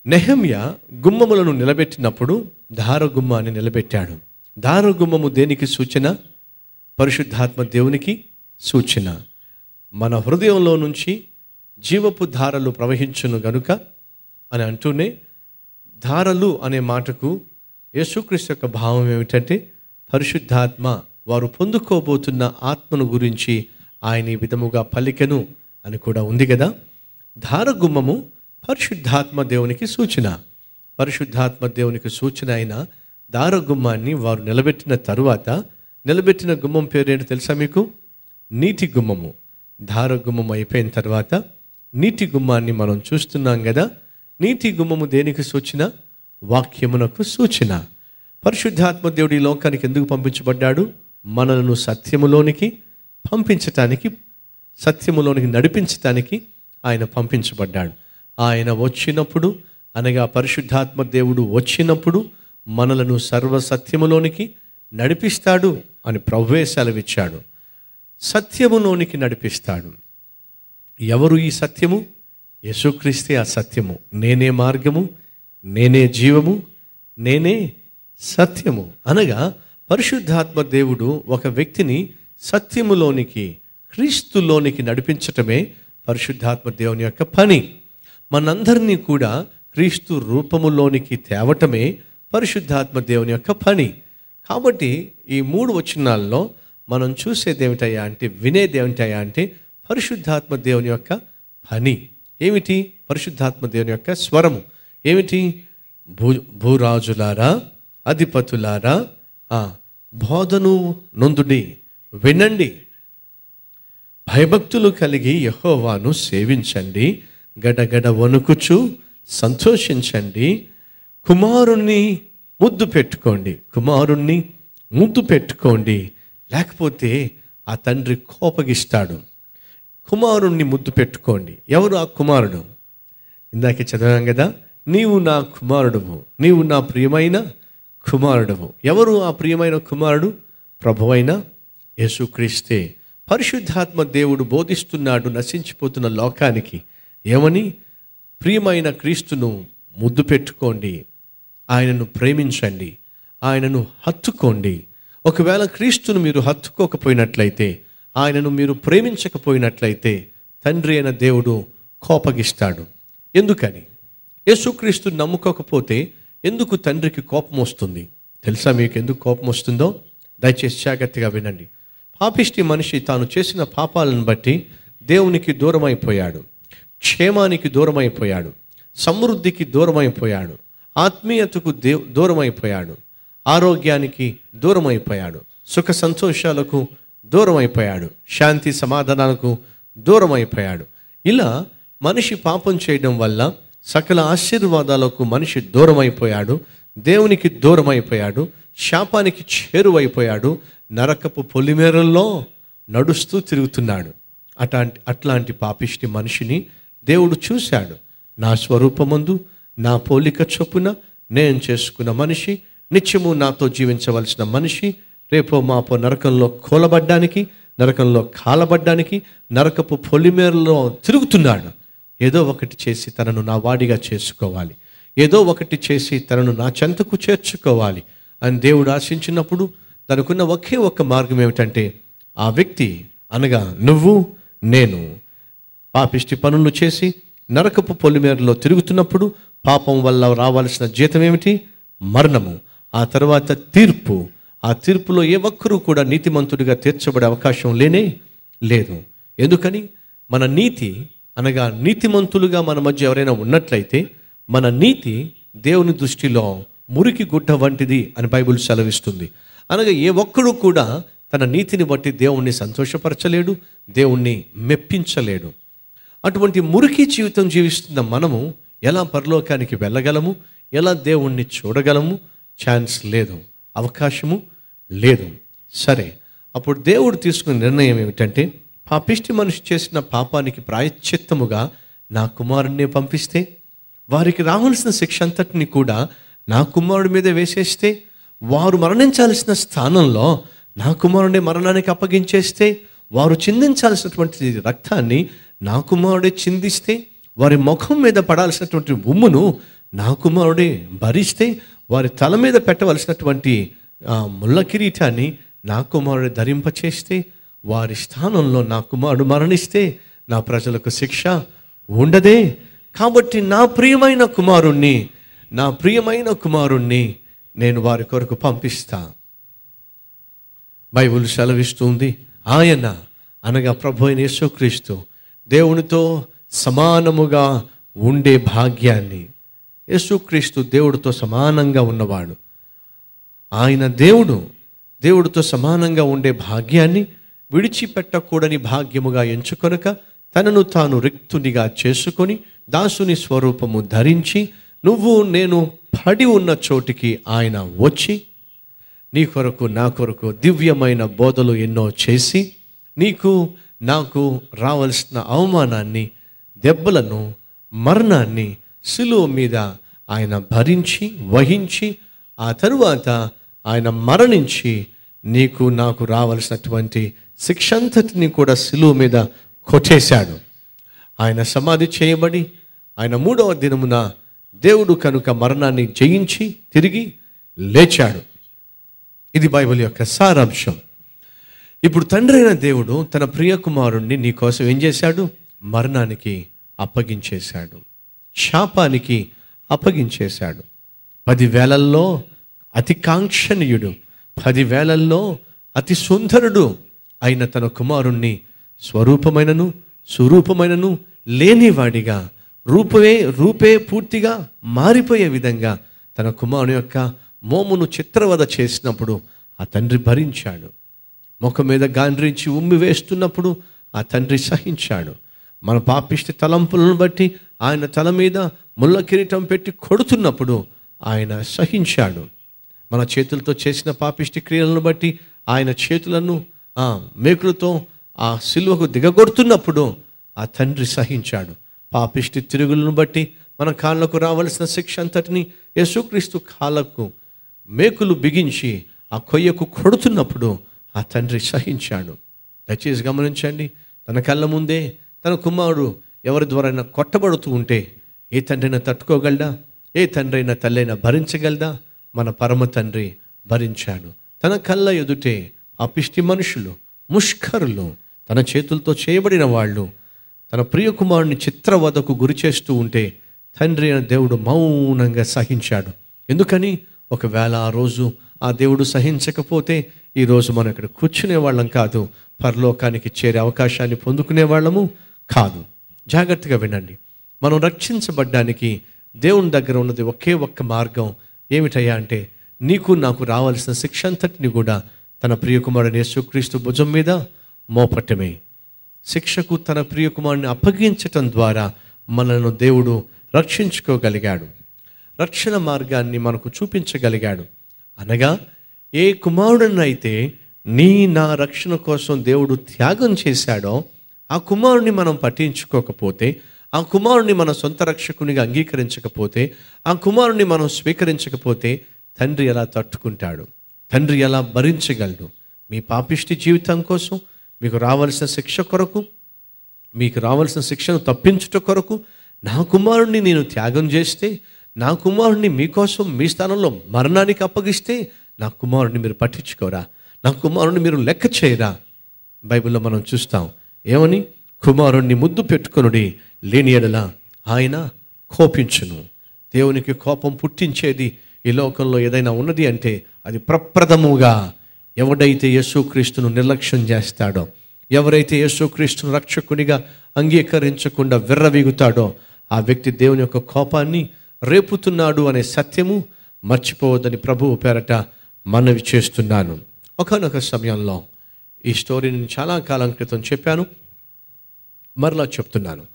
నెహమ్య గుమ్మములను నిలబెట్టినప్పుడు దారగుమ్మాన్ని నిలబెట్టాడు. దారగుమ్మము దేనికి సూచన? పరిశుద్ధాత్మ దేవునికి సూచన. మన హృదయంలో నుంచి జీవపు ధారలు ప్రవహించును గనుక అని అంటూనే ధారలు అనే మాటకు యేసుక్రీస్తు యొక్క భావం ఏమిటంటే పరిశుద్ధాత్మ వారు పొందుకోబోతున్న ఆత్మను గురించి ఆయన ఈ విధముగా పలికెను అని కూడా ఉంది కదా. ధారగుమ్మము పరిశుద్ధాత్మ దేవునికి సూచన. పరిశుద్ధాత్మ దేవునికి సూచన అయిన దారగుమ్మాన్ని వారు నిలబెట్టిన తరువాత నిలబెట్టిన గుమ్మం పేరేంటి తెలుసా మీకు? నీటి గుమ్మము. దారగుమ్మం అయిపోయిన తర్వాత నీటి గుమ్మాన్ని మనం చూస్తున్నాం కదా నీటి గుమ్మము దేనికి సూచన? వాక్యమునకు సూచన. పరిశుద్ధాత్మ దేవుడి ఈ లోకానికి ఎందుకు పంపించబడ్డాడు? మనలను సత్యములోనికి పంపించటానికి సత్యములోనికి నడిపించటానికి ఆయన పంపించబడ్డాడు. ఆయన వచ్చినప్పుడు అనగా పరిశుద్ధాత్మ దేవుడు వచ్చినప్పుడు మనలను సర్వ సత్యములోనికి నడిపిస్తాడు అని ప్రభువే సెలవిచ్చాడు. సత్యములోనికి నడిపిస్తాడు. ఎవరు ఈ సత్యము? యేసుక్రీస్తే ఆ సత్యము. నేనే మార్గము నేనే జీవము నేనే సత్యము. అనగా పరిశుద్ధాత్మ దేవుడు ఒక వ్యక్తిని సత్యములోనికి క్రీస్తులోనికి నడిపించటమే పరిశుద్ధాత్మ దేవుని యొక్క పని. మనందరినీ కూడా క్రీస్తు రూపములోనికి తేవటమే పరిశుద్ధాత్మ దేవుని యొక్క పని. కాబట్టి ఈ మూడు వచనాల్లో మనం చూసేది ఏమిటయ్యా అంటే వినేది ఏమిటయ్యా అంటే పరిశుద్ధాత్మ దేవుని యొక్క పని. ఏమిటి? పరిశుద్ధాత్మ దేవుని యొక్క స్వరము. ఏమిటి? భూ భూరాజులారా అధిపతులారా బోధను నొందుడి వినండి. భయభక్తులు కలిగి యహోవాను సేవించండి. గడగడ వణుకుచు సంతోషించండి. కుమారుణ్ణి ముద్దు పెట్టుకోండి. కుమారుణ్ణి ముద్దు పెట్టుకోండి. లేకపోతే ఆ తండ్రి కోపగిస్తాడు. కుమారుణ్ణి ముద్దు పెట్టుకోండి. ఎవరు ఆ కుమారుడు? ఇందాక చదివాం కదా నీవు నా కుమారుడువు. నీవు నా ప్రియమైన కుమారుడువు. ఎవరు ఆ ప్రియమైన కుమారుడు? ప్రభువైన యేసుక్రీస్తే. పరిశుద్ధాత్మ దేవుడు బోధిస్తున్నాడు నశించిపోతున్న లోకానికి. ఏమని? ప్రియమైన క్రీస్తును ముద్దు పెట్టుకోండి. ఆయనను ప్రేమించండి ఆయనను హత్తుకోండి. ఒకవేళ క్రీస్తును మీరు హత్తుకోకపోయినట్లయితే ఆయనను మీరు ప్రేమించకపోయినట్లయితే తండ్రి అయిన దేవుడు కోపగిస్తాడు. ఎందుకని? యేసుక్రీస్తు నమ్ముకోకపోతే ఎందుకు తండ్రికి కోపం వస్తుంది? తెలుసా మీకు ఎందుకు కోపం వస్తుందో? దయచేసి జాగ్రత్తగా వినండి. పాపిష్టి మనిషి తాను చేసిన పాపాలను బట్టి దేవునికి దూరమైపోయాడు. క్షేమానికి దూరమైపోయాడు. సమృద్ధికి దూరమైపోయాడు. ఆత్మీయతకు దే దూరమైపోయాడు. ఆరోగ్యానికి దూరమైపోయాడు. సుఖ సంతోషాలకు దూరమైపోయాడు. శాంతి సమాధానాలకు దూరమైపోయాడు. ఇలా మనిషి పాపం చేయడం వల్ల సకల ఆశీర్వాదాలకు మనిషి దూరమైపోయాడు. దేవునికి దూరమైపోయాడు. శాపానికి చేరువైపోయాడు. నరకపు పొలిమేరల్లో నడుస్తూ తిరుగుతున్నాడు. అట్లాంటి అట్లాంటి పాపిష్టి మనిషిని దేవుడు చూశాడు. నా స్వరూపమందు నా పోలిక చొప్పున నేను చేసుకున్న మనిషి నిత్యము నాతో జీవించవలసిన మనిషి రేపో మాపో నరకంలో కోలబడ్డానికి నరకంలో కాలబడ్డానికి నరకపు పొలిమేరలో తిరుగుతున్నాడు. ఏదో ఒకటి చేసి తనను నా వాడిగా చేసుకోవాలి. ఏదో ఒకటి చేసి తనను నా చెంతకు చేర్చుకోవాలి. అని దేవుడు ఆశించినప్పుడు తనకున్న ఒకే ఒక్క మార్గం ఏమిటంటే ఆ వ్యక్తి అనగా నువ్వు నేను. పాపిష్టి పనులు చేసి నరకపు పొలిమేరలో తిరుగుతున్నప్పుడు పాపం వల్ల రావాల్సిన జీతం ఏమిటి మరణము. ఆ తర్వాత తీర్పు. ఆ తీర్పులో ఏ ఒక్కరూ కూడా నీతిమంతుడిగా తీర్చబడే అవకాశం లేనే లేదు. ఎందుకని? మన నీతి అనగా నీతిమంతులుగా మన మధ్య ఎవరైనా ఉన్నట్లయితే మన నీతి దేవుని దృష్టిలో మురికి గుడ్డ వంటిది అని బైబిల్ సెలవిస్తుంది. అనగా ఏ ఒక్కడు కూడా తన నీతిని బట్టి దేవుణ్ణి సంతోషపరచలేడు దేవుణ్ణి మెప్పించలేడు. అటువంటి మురికి జీవితం జీవిస్తున్న మనము ఎలా పరలోకానికి వెళ్ళగలము? ఎలా దేవుణ్ణి చూడగలము? ఛాన్స్ లేదు. అవకాశము లేదు. సరే అప్పుడు దేవుడు తీసుకున్న నిర్ణయం ఏమిటంటే పాపిష్టి మనిషి చేసిన పాపానికి ప్రాయశ్చిత్తముగా నా కుమారుణ్ణి పంపిస్తే వారికి రావాల్సిన శిక్ష అంతటిని కూడా నా కుమారుడి మీద వేసేస్తే వారు మరణించాల్సిన స్థానంలో నా కుమారుడి మరణానికి అప్పగించేస్తే వారు చిందించాల్సినటువంటి రక్తాన్ని నా కుమారుడే చిందిస్తే వారి ముఖం మీద పడాల్సినటువంటి ఉమ్మును నా కుమారుడే భరిస్తే వారి తల మీద పెట్టవలసినటువంటి ముళ్ళ కిరీటాన్ని నా కుమారుడు ధరింపచేస్తే వారి స్థానంలో నా కుమారుడు మరణిస్తే నా ప్రజలకు శిక్ష ఉండదే. కాబట్టి నా ప్రియమైన కుమారుణ్ణి నా ప్రియమైన కుమారుణ్ణి నేను వారి కొరకు పంపిస్తా. బైబుల్ సెలవిస్తుంది ఆయన అనగా ప్రభు అయిన యేసుక్రీస్తు దేవునితో సమానముగా ఉండే భాగ్యాన్ని. యేసుక్రీస్తు దేవుడితో సమానంగా ఉన్నవాడు. ఆయన దేవుడు దేవుడితో సమానంగా ఉండే భాగ్యాన్ని విడిచిపెట్టకూడని భాగ్యముగా ఎంచుకొనక తనను తాను రిక్తునిగా చేసుకొని దాసుని స్వరూపము ధరించి నువ్వు నేను పడి ఉన్న చోటికి ఆయన వచ్చి నీ కొరకు నా కొరకు దివ్యమైన బోధలు ఎన్నో చేసి నీకు నాకు రావలసిన అవమానాన్ని దెబ్బలను మరణాన్ని శిలువ మీద ఆయన భరించి వహించి ఆ తరువాత ఆయన మరణించి నీకు నాకు రావలసినటువంటి శిక్షంతటిని కూడా శిలువ మీద కొట్టేశాడు. ఆయన సమాధి చేయబడి ఆయన మూడవ దినమున దేవుడు కనుక మరణాన్ని జయించి తిరిగి లేచాడు. ఇది బైబిల్ యొక్క సారాంశం. ఇప్పుడు తండ్రి అయిన దేవుడు తన ప్రియ కుమారుణ్ణి నీ కోసం ఏం చేశాడు? మరణానికి అప్పగించేశాడు. శాపానికి అప్పగించేశాడు. పదివేలల్లో అతి కాంక్షణీయుడు పదివేలల్లో అతి సుందరుడు అయిన తన కుమారుణ్ణి స్వరూపమైనను స్వరూపమైనను లేనివాడిగా రూపే రూపే పూర్తిగా మారిపోయే విధంగా తన కుమారుని యొక్క మోమును చిత్రవద చేసినప్పుడు ఆ తండ్రి భరించాడు. ముఖం మీద గాండ్రించి ఉమ్మి వేస్తున్నప్పుడు ఆ తండ్రి సహించాడు. మన పాపిష్టి తలంపులను బట్టి ఆయన తల మీద ముళ్ళ కిరీటం పెట్టి కొడుతున్నప్పుడు ఆయన సహించాడు. మన చేతులతో చేసిన పాపిష్టి క్రియలను బట్టి ఆయన చేతులను మేకులతో ఆ సిల్వకు దిగగొడుతున్నప్పుడు ఆ తండ్రి సహించాడు. పాపిష్టి తిరుగులను బట్టి మన కాళ్ళకు రావలసిన శిక్ష అంతటిని యేసుక్రీస్తు కాళ్ళకు మేకులు బిగించి ఆ కొయ్యకు కొడుతున్నప్పుడు ఆ తండ్రి సహించాడు. దయచేసి గమనించండి తన కళ్ళ ముందే తన కుమారుడు ఎవరి ద్వారా కొట్టబడుతూ ఉంటే ఏ తండ్రైనా తట్టుకోగలడా? ఏ తండ్రైనా తల్లైనా భరించగలదా మన పరమ తండ్రి భరించాడు. తన కళ్ళ ఎదుటే ఆ పిష్టి మనుషులు ముష్కరులు తన చేతులతో చేయబడిన వాళ్ళు తన ప్రియ కుమారుని చిత్రవదకు గురి చేస్తూ ఉంటే తండ్రి అయిన దేవుడు మౌనంగా సహించాడు. ఎందుకని? ఒకవేళ ఆ రోజు ఆ దేవుడు సహించకపోతే ఈరోజు మనం ఇక్కడ కూర్చునే వాళ్ళం కాదు. పరలోకానికి చేరే అవకాశాన్ని పొందుకునే వాళ్ళము కాదు. జాగ్రత్తగా వినండి. మనం రక్షించబడ్డానికి దేవుని దగ్గర ఉన్నది ఒకే ఒక్క మార్గం ఏమిటయ్యా అంటే నీకు నాకు రావాల్సిన శిక్ష అంతటిని కూడా తన ప్రియకుమారుని యేసుక్రీస్తు భుజం మీద మోపట్టమే శిక్షకు తన ప్రియకుమారుని అప్పగించటం ద్వారా మనను దేవుడు రక్షించుకోగలిగాడు. రక్షణ మార్గాన్ని మనకు చూపించగలిగాడు. అనగా ఏ కుమారుడనైతే నీ నా రక్షణ కోసం దేవుడు త్యాగం చేశాడో ఆ కుమారుని మనం పట్టించుకోకపోతే ఆ కుమారుని మన సొంత రక్షకునిగా అంగీకరించకపోతే ఆ కుమారుని మనం స్వీకరించకపోతే తండ్రి ఎలా తట్టుకుంటాడు? తండ్రి ఎలా భరించగలడు? మీ పాపిష్టి జీవితం కోసం మీకు రావాల్సిన శిక్ష కొరకు మీకు రావాల్సిన శిక్షను తప్పించుట కొరకు నా కుమారుణ్ణి నేను త్యాగం చేస్తే నా కుమారుణ్ణి మీకోసం మీ స్థానంలో మరణానికి అప్పగిస్తే నా కుమారుణ్ణి మీరు పట్టించుకోరా? నా కుమారుణ్ణి మీరు లెక్క చేయరా? బైబిల్లో మనం చూస్తాం ఏమని? కుమారుణ్ణి ముద్దు పెట్టుకునుడి లేని ఎడల ఆయన కోపించును. దేవునికి కోపం పుట్టించేది ఈ లోకంలో ఏదైనా ఉన్నది అంటే అది ప్రప్రథముగా ఎవడైతే యేసుక్రీస్తును నిర్లక్ష్యం చేస్తాడో ఎవరైతే యేసుక్రీస్తును రక్షకునిగా అంగీకరించకుండా విర్రవీగుతాడో ఆ వ్యక్తి దేవుని యొక్క కోపాన్ని రేపుతున్నాడు అనే సత్యము మర్చిపోవద్దని ప్రభువు పేరట మనవి చేస్తున్నాను. ఒకనొక సమయంలో ఈ స్టోరీని నేను చాలా కాలం క్రితం చెప్పాను. మరలా చెప్తున్నాను.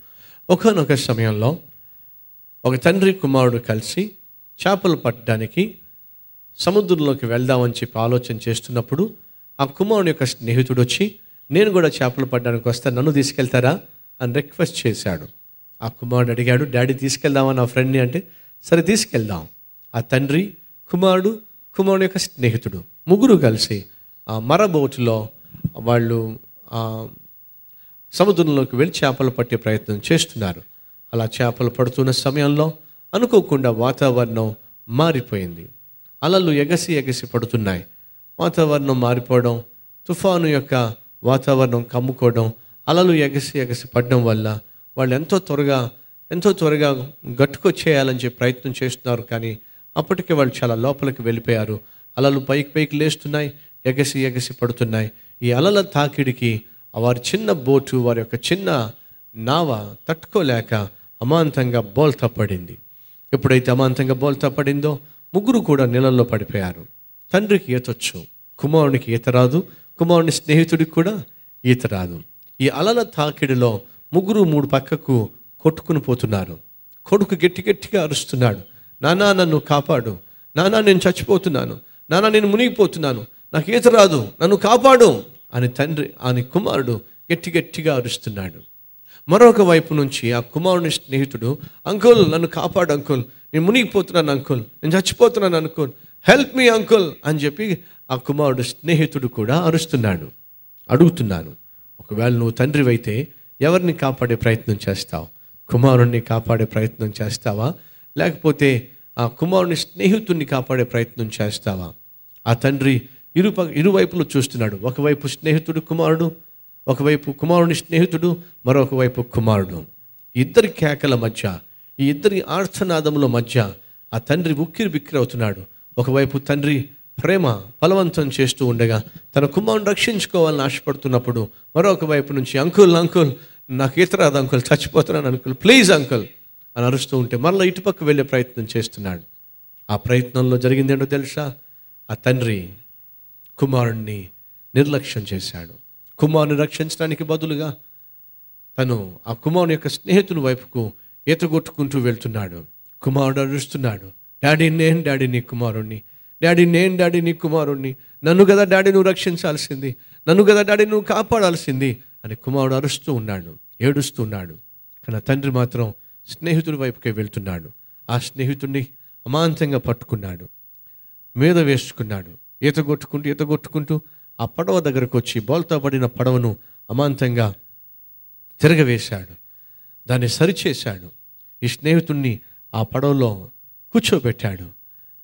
ఒకనొక సమయంలో ఒక తండ్రి కుమారుడు కలిసి చేపలు పట్టడానికి సముద్రంలోకి వెళ్దామని చెప్పి ఆలోచన చేస్తున్నప్పుడు ఆ కుమారుని యొక్క స్నేహితుడు వచ్చి నేను కూడా చేపలు పట్టడానికి వస్తే నన్ను తీసుకెళ్తారా? అని రిక్వెస్ట్ చేశాడు. ఆ కుమారుడు అడిగాడు డాడీ తీసుకెళ్దామా నా ఫ్రెండ్ని? అంటే సరే తీసుకెళ్దాం. ఆ తండ్రి కుమారుడు కుమారుడు యొక్క స్నేహితుడు ముగ్గురు కలిసి ఆ మర బోటులో వాళ్ళు సముద్రంలోకి వెళ్ళి చేపలు పట్టే ప్రయత్నం చేస్తున్నారు. అలా చేపలు పడుతున్న సమయంలో అనుకోకుండా వాతావరణం మారిపోయింది. అలలు ఎగసి ఎగసి పడుతున్నాయి. వాతావరణం మారిపోవడం తుఫాను యొక్క వాతావరణం కమ్ముకోవడం అలలు ఎగసి ఎగసి పడడం వల్ల వాళ్ళు ఎంతో త్వరగా ఎంతో త్వరగా గట్టుకొచ్చేయాలని చెప్పి ప్రయత్నం చేస్తున్నారు. కానీ అప్పటికే వాళ్ళు చాలా లోపలికి వెళ్ళిపోయారు. అలలు పైకి పైకి లేస్తున్నాయి ఎగసి ఎగసి పడుతున్నాయి. ఈ అలల తాకిడికి వారి చిన్న బోటు వారి యొక్క చిన్న నావ తట్టుకోలేక అమాంతంగా బోల్తా పడింది ఎప్పుడైతే అమాంతంగా బోల్తా పడిందో ముగ్గురు కూడా నీళ్ళల్లో పడిపోయారు. తండ్రికి ఈతొచ్చు కుమారునికి ఈత రాదు కుమారుని స్నేహితుడికి కూడా ఈత రాదు. ఈ అలల తాకిడిలో ముగ్గురు మూడు పక్కకు కొట్టుకుని పోతున్నారు. కొడుకు గట్టి గట్టిగా అరుస్తున్నాడు. నానా నన్ను కాపాడు. నానా నేను చచ్చిపోతున్నాను. నానా నేను మునిగిపోతున్నాను. నాకు ఈత రాదు? నన్ను కాపాడు. అని తండ్రి అని కుమారుడు గట్టి గట్టిగా అరుస్తున్నాడు. మరొక వైపు నుంచి ఆ కుమారుని స్నేహితుడు అంకుల్ నన్ను కాపాడు అంకుల్. నేను మునిగిపోతున్నాను అంకుల్. నేను చచ్చిపోతున్నాను అంకుల్. Help me uncle. అని చెప్పి ఆ కుమారుడు స్నేహితుడు కూడా అరుస్తున్నాడు. అడుగుతున్నాను ఒకవేళ నువ్వు తండ్రివైతే ఎవరిని కాపాడే ప్రయత్నం చేస్తావు? కుమారుణ్ణి కాపాడే ప్రయత్నం చేస్తావా? లేకపోతే ఆ కుమారుని స్నేహితుడిని కాపాడే ప్రయత్నం చేస్తావా? ఆ తండ్రి ఇరు ఇరువైపులు చూస్తున్నాడు. ఒకవైపు స్నేహితుడు కుమారుడు. ఒకవైపు కుమారుని స్నేహితుడు మరొక వైపు కుమారుడు. ఇద్దరి కేకల మధ్య ఈ ఇద్దరి ఆర్తనాదముల మధ్య ఆ తండ్రి ఉక్కిరి బిక్కిరి అవుతున్నాడు. ఒకవైపు తండ్రి ప్రేమ బలవంతం చేస్తూ ఉండగా తన కుమారుని రక్షించుకోవాలని ఆశపడుతున్నప్పుడు మరొక వైపు నుంచి అంకుల్ అంకుల్ నాకు ఈత రాదు అంకుల్ చచ్చిపోతున్నాను అంకుల్ ప్లీజ్ అంకుల్ అని అరుస్తూ ఉంటే మరలా ఇటుపక్క వెళ్ళే ప్రయత్నం చేస్తున్నాడు. ఆ ప్రయత్నంలో జరిగిందేంటో తెలుసా? ఆ తండ్రి కుమారుణ్ణి నిర్లక్ష్యం చేశాడు. కుమారుని రక్షించడానికి బదులుగా తను ఆ కుమారుని యొక్క స్నేహితుని వైపుకు ఈతగొట్టుకుంటూ వెళ్తున్నాడు. కుమారుడు అరుస్తున్నాడు డాడీ నేను డాడీ నీ కుమారుణ్ణి. డాడీ నేను డాడీ నీ కుమారుణ్ణి. నన్ను కదా డాడీ నువ్వు రక్షించాల్సింది. నన్ను కదా డాడీ నువ్వు కాపాడాల్సింది అని కుమారుడు అరుస్తూ ఉన్నాడు ఏడుస్తూ ఉన్నాడు. కానీ తండ్రి మాత్రం స్నేహితుడి వైపుకే వెళ్తున్నాడు. ఆ స్నేహితుడిని అమాంతంగా పట్టుకున్నాడు మీద వేసుకున్నాడు. ఈత కొట్టుకుంటూ ఈత కొట్టుకుంటూ ఆ పడవ దగ్గరకు వచ్చి బోల్తో పడిన పడవను అమాంతంగా తిరగవేశాడు. దాన్ని సరిచేశాడు. ఈ స్నేహితుణ్ణి ఆ పడవలో కూర్చోబెట్టాడు.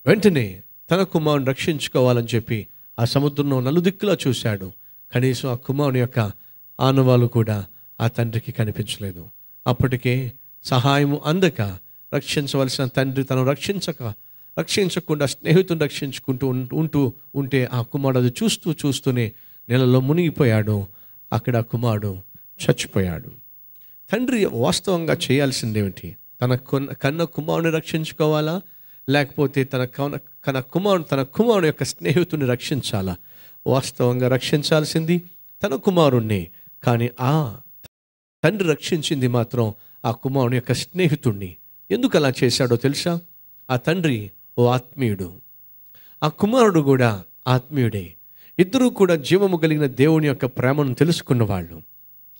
వెంటనే తన కుమారుని రక్షించుకోవాలని చెప్పి ఆ సముద్రంలో నలుదిక్కులా చూశాడు. కనీసం ఆ కుమారుని యొక్క ఆనవాలు కూడా ఆ తండ్రికి కనిపించలేదు. అప్పటికే సహాయము అందక రక్షించవలసిన తండ్రి తను రక్షించక రక్షించకుండా స్నేహితుని రక్షించుకుంటూ ఉంటూ ఉంటే ఆ కుమారుడు చూస్తూ చూస్తూనే నెలలో మునిగిపోయాడు. అక్కడ కుమారుడు చచ్చిపోయాడు. తండ్రి వాస్తవంగా చేయాల్సిందేమిటి? తన కొన్న కన్న కుమారుని రక్షించుకోవాలా? లేకపోతే తన కన కన కుమారుడు తన కుమారుడు యొక్క స్నేహితుని రక్షించాలా? వాస్తవంగా రక్షించాల్సింది తన కుమారుణ్ణి. కానీ ఆ తండ్రి రక్షించింది మాత్రం ఆ కుమారుని యొక్క స్నేహితుణ్ణి. ఎందుకు అలా చేశాడో తెలుసా? ఆ తండ్రి ఓ ఆత్మీయుడు. ఆ కుమారుడు కూడా ఆత్మీయుడే. ఇద్దరూ కూడా జీవము కలిగిన దేవుని యొక్క ప్రేమను తెలుసుకున్న వాళ్ళు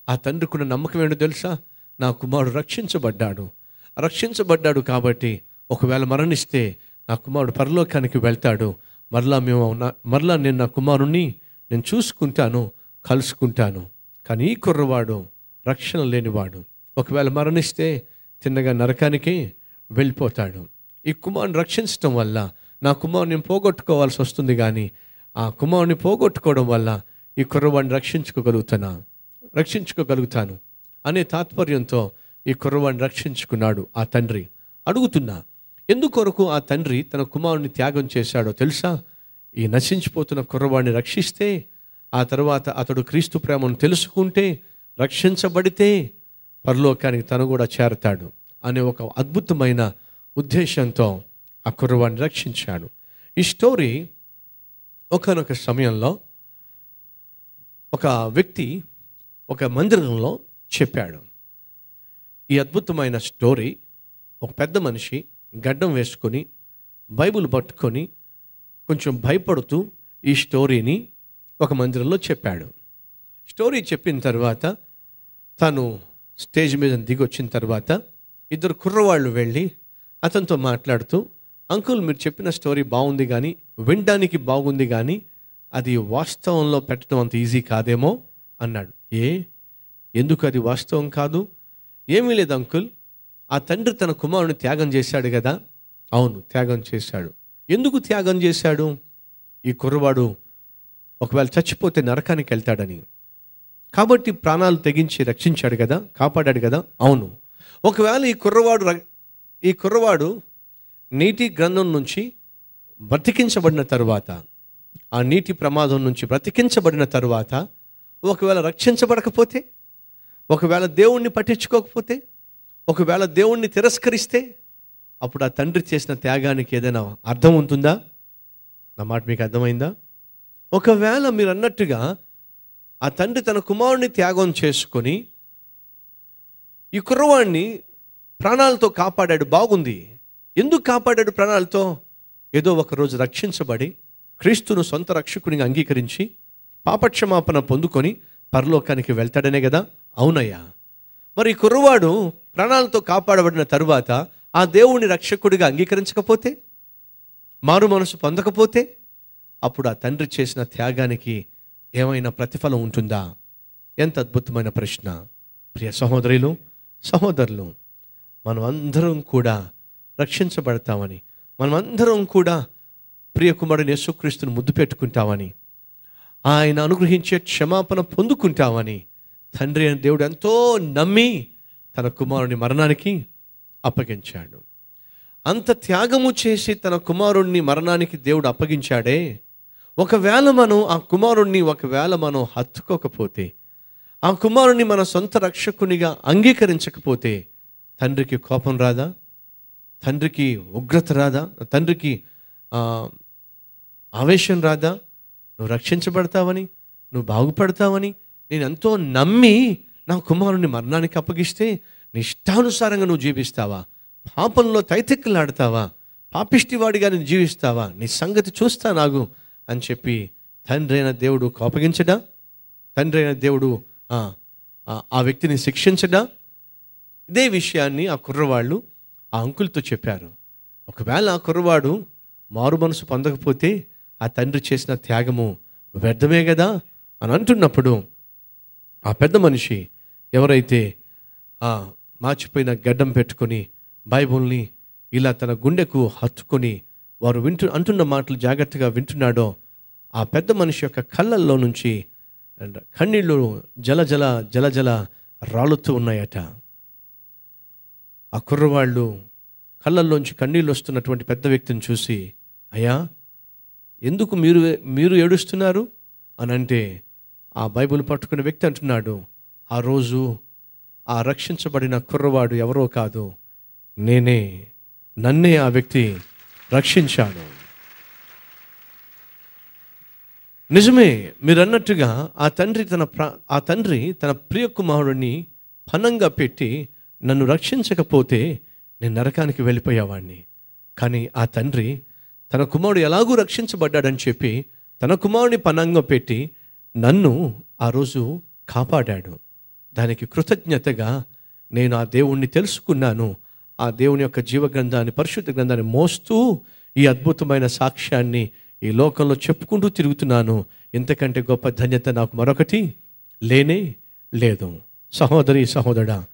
ఆ తండ్రికున్న నమ్మకం ఏంటో తెలుసా? నా కుమారుడు రక్షించబడ్డాడు. రక్షించబడ్డాడు కాబట్టి ఒకవేళ మరణిస్తే నా కుమారుడు పరలోకానికి వెళ్తాడు. మరలా మేము నా- మరలా నేను నా కుమారుణ్ణి నేను చూసుకుంటాను కలుసుకుంటాను. కానీ ఈ కుర్రవాడు రక్షణ లేనివాడు. ఒకవేళ మరణిస్తే తిన్నగా నరకానికి వెళ్ళిపోతాడు. ఈ కుమారుని రక్షించడం వల్ల నా కుమారుని పోగొట్టుకోవాల్సి వస్తుంది కానీ ఆ కుమారుని పోగొట్టుకోవడం వల్ల ఈ కుర్రవాడిని రక్షించుకోగలుగుతానా? రక్షించుకోగలుగుతాను అనే తాత్పర్యంతో ఈ కుర్రవాడిని రక్షించుకున్నాడు ఆ తండ్రి. అడుగుతున్నా ఎందుకొరకు ఆ తండ్రి తన కుమారుని త్యాగం చేశాడో తెలుసా? ఈ నశించిపోతున్న కుర్రవాడిని రక్షిస్తే ఆ తర్వాత అతడు క్రీస్తు ప్రేమను తెలుసుకుంటే రక్షించబడితే పరలోకానికి తను కూడా చేరతాడు అనే ఒక అద్భుతమైన ఉద్దేశంతో ఆ కుర్రవాడిని రక్షించాడు. ఈ స్టోరీ ఒకనొక సమయంలో ఒక వ్యక్తి ఒక మందిరంలో చెప్పాడు. ఈ అద్భుతమైన స్టోరీ ఒక పెద్ద మనిషి గడ్డం వేసుకొని బైబిల్ పట్టుకొని కొంచెం భయపడుతూ ఈ స్టోరీని ఒక మందిరంలో చెప్పాడు. స్టోరీ చెప్పిన తర్వాత తను స్టేజ్ మీద దిగి వచ్చిన తర్వాత ఇద్దరు కుర్రవాళ్ళు వెళ్ళి అతనితో మాట్లాడుతూ అంకుల్ మీరు చెప్పిన స్టోరీ బాగుంది కానీ వినడానికి బాగుంది కానీ అది వాస్తవంలో పెట్టడం అంత ఈజీ కాదేమో అన్నాడు. ఏ? ఎందుకు అది వాస్తవం కాదు? ఏమీ లేదు అంకుల్. ఆ తండ్రి తన కుమారుని త్యాగం చేశాడు కదా అవును త్యాగం చేశాడు. ఎందుకు త్యాగం చేశాడు? ఈ కుర్రవాడు ఒకవేళ చచ్చిపోతే నరకానికి వెళ్తాడని. కాబట్టి ప్రాణాలు తెగించి రక్షించాడు కదా కాపాడాడు కదా అవును. ఒకవేళ ఈ కుర్రవాడు ఈ కుర్రవాడు నీటి గ్రంథం నుంచి బ్రతికించబడిన తరువాత ఆ నీటి ప్రమాదం నుంచి బ్రతికించబడిన తరువాత ఒకవేళ రక్షించబడకపోతే ఒకవేళ దేవుణ్ణి పట్టించుకోకపోతే ఒకవేళ దేవుణ్ణి తిరస్కరిస్తే అప్పుడు ఆ తండ్రి చేసిన త్యాగానికి ఏదైనా అర్థం ఉంటుందా? నా మాట మీకు అర్థమైందా? ఒకవేళ మీరు అన్నట్టుగా ఆ తండ్రి తన కుమారుని త్యాగం చేసుకొని ఈ కుర్రవాడిని ప్రాణాలతో కాపాడాడు బాగుంది. ఎందుకు కాపాడాడు ప్రాణాలతో? ఏదో ఒకరోజు రక్షించబడి క్రీస్తును సొంత రక్షకునిగా అంగీకరించి పాపక్షమాపణ పొందుకొని పరలోకానికి వెళ్తాడనే కదా? అవునయ్యా. మరి కుర్రవాడు ప్రాణాలతో కాపాడబడిన తరువాత ఆ దేవుని రక్షకుడిగా అంగీకరించకపోతే? మారు మనసు పొందకపోతే? అప్పుడు ఆ తండ్రి చేసిన త్యాగానికి ఏమైనా ప్రతిఫలం ఉంటుందా? ఎంత అద్భుతమైన ప్రశ్న. ప్రియ సహోదరులు సహోదరులు మనం అందరం కూడా రక్షించబడతామని మనం అందరం కూడా ప్రియకుమారుని యేసుక్రీస్తుని ముద్దు పెట్టుకుంటామని ఆయన అనుగ్రహించే క్షమాపణ పొందుకుంటామని తండ్రి అయిన దేవుడు ఎంతో నమ్మి తన కుమారుని మరణానికి అప్పగించాడు. అంత త్యాగము చేసి తన కుమారుణ్ణి మరణానికి దేవుడు అప్పగించాడే. ఒకవేళ మనం ఆ కుమారుణ్ణి ఒకవేళ మనం హత్తుకోకపోతే ఆ కుమారుణ్ణి మన సొంత రక్షకునిగా అంగీకరించకపోతే తండ్రికి కోపం రాదా? తండ్రికి ఉగ్రత రాదా? తండ్రికి ఆవేశం రాదా? నువ్వు రక్షించబడతావని నువ్వు బాగుపడతావని నేను ఎంతో నమ్మి నా కుమారుని మరణానికి అప్పగిస్తే నీ ఇష్టానుసారంగా నువ్వు జీవిస్తావా? పాపంలో తైతెక్కులాడతావా పాపిష్టివాడిగా నేను జీవిస్తావా? నీ సంగతి చూస్తా నాగు అని చెప్పి తండ్రి అయిన దేవుడు కోపగించడా? తండ్రి అయిన దేవుడు ఆ వ్యక్తిని శిక్షించడా? ఇదే విషయాన్ని ఆ కుర్రవాళ్ళు ఆ అంకుల్తో చెప్పారు. ఒకవేళ ఆ కుర్రవాడు మారు మనసు పొందకపోతే ఆ తండ్రి చేసిన త్యాగము వ్యర్థమే కదా అని అంటున్నప్పుడు ఆ పెద్ద మనిషి ఎవరైతే ఆ గడ్డం పెట్టుకొని బైబుల్ని ఇలా తన గుండెకు హత్తుకొని వారు వింటు అంటున్న మాటలు జాగ్రత్తగా వింటున్నాడో ఆ పెద్ద మనిషి యొక్క కళ్ళల్లో నుంచి కన్నీళ్ళు జల జల జల జల రాలుతూ ఉన్నాయట. ఆ కుర్రవాళ్ళు కళ్ళల్లోంచి కన్నీళ్ళు వస్తున్నటువంటి పెద్ద వ్యక్తిని చూసి అయ్యా ఎందుకు మీరు మీరు ఏడుస్తున్నారు? అని అంటే ఆ బైబిల్ పట్టుకున్న వ్యక్తి అంటున్నాడు ఆ రోజు ఆ రక్షించబడిన కుర్రవాడు ఎవరో కాదు నేనే నన్నే ఆ వ్యక్తి రక్షించాడు. నిజమే మీరు అన్నట్టుగా ఆ తండ్రి తన ప్రా ఆ తండ్రి తన ప్రియ కుమారుడిని పనంగా పెట్టి నన్ను రక్షించకపోతే నేను నరకానికి వెళ్ళిపోయేవాడిని కానీ ఆ తండ్రి తన కుమారుడు ఎలాగూ రక్షించబడ్డాడని చెప్పి తన కుమారుడిని పనంగా పెట్టి నన్ను ఆ రోజు కాపాడాడు. దానికి కృతజ్ఞతగా నేను ఆ దేవుణ్ణి తెలుసుకున్నాను. ఆ దేవుని యొక్క జీవగ్రంథాన్ని పరిశుద్ధ గ్రంథాన్ని మోస్తూ ఈ అద్భుతమైన సాక్ష్యాన్ని ఈ లోకంలో చెప్పుకుంటూ తిరుగుతున్నాను. ఇంతకంటే గొప్ప ధన్యత నాకు మరొకటి లేనే లేదు. సహోదరి సహోదరా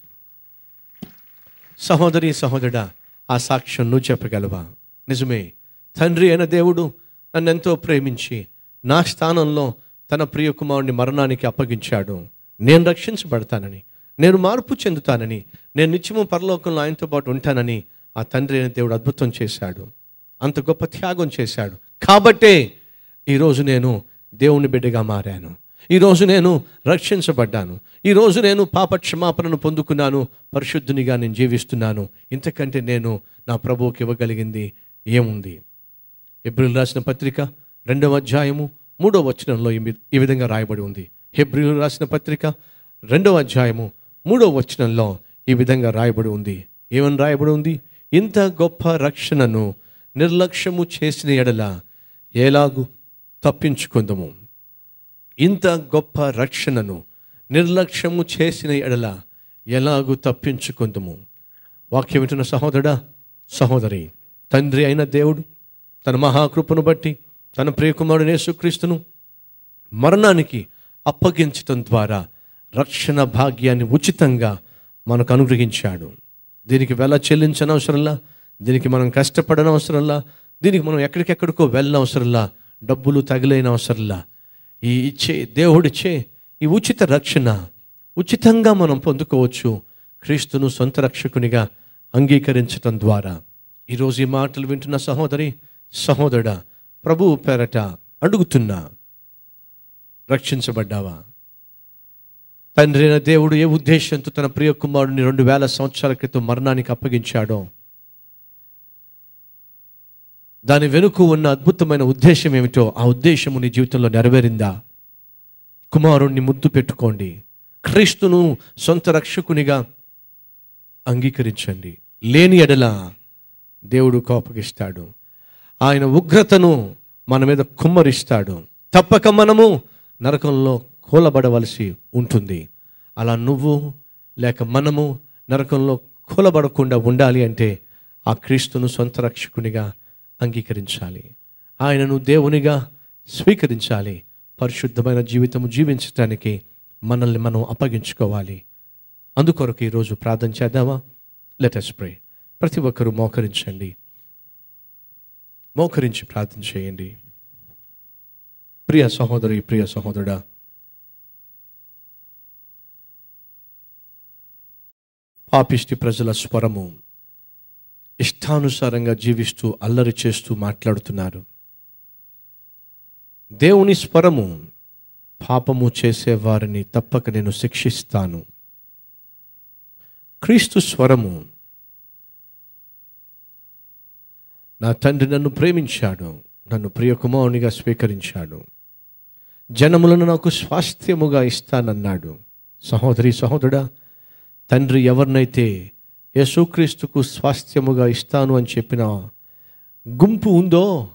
సహోదరి సహోదరా ఆ సాక్ష్యం నువ్వు చెప్పగలవా? నిజమే తండ్రి అయిన దేవుడు నన్ను ఎంతో ప్రేమించి నా స్థానంలో తన ప్రియ కుమారుని మరణానికి అప్పగించాడు. నేను రక్షించబడతానని నేను మార్పు చెందుతానని నేను నిత్యము పరలోకంలో ఆయనతో పాటు ఉంటానని ఆ తండ్రి అయిన దేవుడు అద్భుతం చేశాడు. అంత గొప్ప త్యాగం చేశాడు. కాబట్టే ఈరోజు నేను దేవుని బిడ్డగా మారాను. ఈరోజు నేను రక్షించబడ్డాను. ఈరోజు నేను పాప క్షమాపణను పొందుకున్నాను. పరిశుద్ధునిగా నేను జీవిస్తున్నాను. ఇంతకంటే నేను నా ప్రభువుకి ఇవ్వగలిగింది ఏముంది? ఎబ్రిల్ రాసిన పత్రిక రెండవ అధ్యాయము మూడవ వచనంలో ఈ వి- ఈ విధంగా రాయబడి ఉంది. హెబ్రిల్ రాసిన పత్రిక రెండవ అధ్యాయము మూడవ వచనంలో ఈ విధంగా రాయబడి ఉంది. ఏమని రాయబడి ఉంది? ఇంత గొప్ప రక్షణను నిర్లక్ష్యము చేసిన ఎడల ఎలాగూ తప్పించుకుందము? ఇంత గొప్ప రక్షణను నిర్లక్ష్యము చేసిన ఎడల ఎలాగూ తప్పించుకుందము? వాక్యం వింటున్న సహోదరుడా సహోదరి తండ్రి అయిన దేవుడు తన మహాకృపను బట్టి తన ప్రియకుమారుడు యేసుక్రీస్తును మరణానికి అప్పగించటం ద్వారా రక్షణ భాగ్యాన్ని ఉచితంగా మనకు అనుగ్రహించాడు. దీనికి వెల చెల్లించనవసరంలా దీనికి మనం కష్టపడనవసరంలా దీనికి మనం ఎక్కడికెక్కడికో వెళ్ళనవసరంలా డబ్బులు తగిలైన అవసరంలా ఈ ఇచ్చే దేవుడిచ్చే ఈ ఉచిత రక్షణ ఉచితంగా మనం పొందుకోవచ్చు. క్రీస్తును సొంత రక్షకునిగా అంగీకరించటం ద్వారా. ఈరోజు ఈ మాటలు వింటున్న సహోదరి సహోదరుడ ప్రభువు పేరట అడుగుతున్నా రక్షించబడ్డావా? తండ్రి దేవుడు ఏ ఉద్దేశంతో తన ప్రియ కుమారుడిని రెండు వేల సంవత్సరాల క్రితం మరణానికి అప్పగించాడో దాని వెనుక ఉన్న అద్భుతమైన ఉద్దేశం ఏమిటో ఆ ఉద్దేశము నీ జీవితంలో నెరవేరిందా? కుమారుణ్ణి ముద్దు పెట్టుకోండి. క్రీస్తును సొంత రక్షకునిగా అంగీకరించండి. లేని ఎడల దేవుడు కోపగిస్తాడు. ఆయన ఉగ్రతను మన మీద కుమ్మరిస్తాడు. తప్పక మనము నరకంలో కూలబడవలసి ఉంటుంది. అలా నువ్వు లేక మనము నరకంలో కూలబడకుండా ఉండాలి అంటే ఆ క్రీస్తును సొంత రక్షకునిగా అంగీకరించాలి. ఆయనను దేవునిగా స్వీకరించాలి. పరిశుద్ధమైన జీవితము జీవించటానికి మనల్ని మనం అప్పగించుకోవాలి. అందుకొరకు ఈరోజు ప్రార్థన చేద్దామా? లెటస్ ప్రే ప్రతి ఒక్కరూ మోకరించండి. మోకరించి ప్రార్థన చేయండి. ప్రియ సహోదరి ప్రియ సహోదరుడా పాపిష్టి ప్రజల స్వరము ఇష్టానుసారంగా జీవిస్తూ అల్లరి చేస్తూ మాట్లాడుతున్నారు. దేవుని స్వరము పాపము చేసేవారిని తప్పక నేను శిక్షిస్తాను. క్రీస్తు స్వరము నా తండ్రి నన్ను ప్రేమించాడు నన్ను ప్రియకుమారునిగా స్వీకరించాడు. జనములను నాకు స్వాస్థ్యముగా ఇస్తానన్నాడు. సహోదరి సహోదరుడా తండ్రి ఎవరినైతే యేసుక్రీస్తుకు స్వాస్థ్యముగా ఇస్తాను అని చెప్పిన గుంపు ఉందో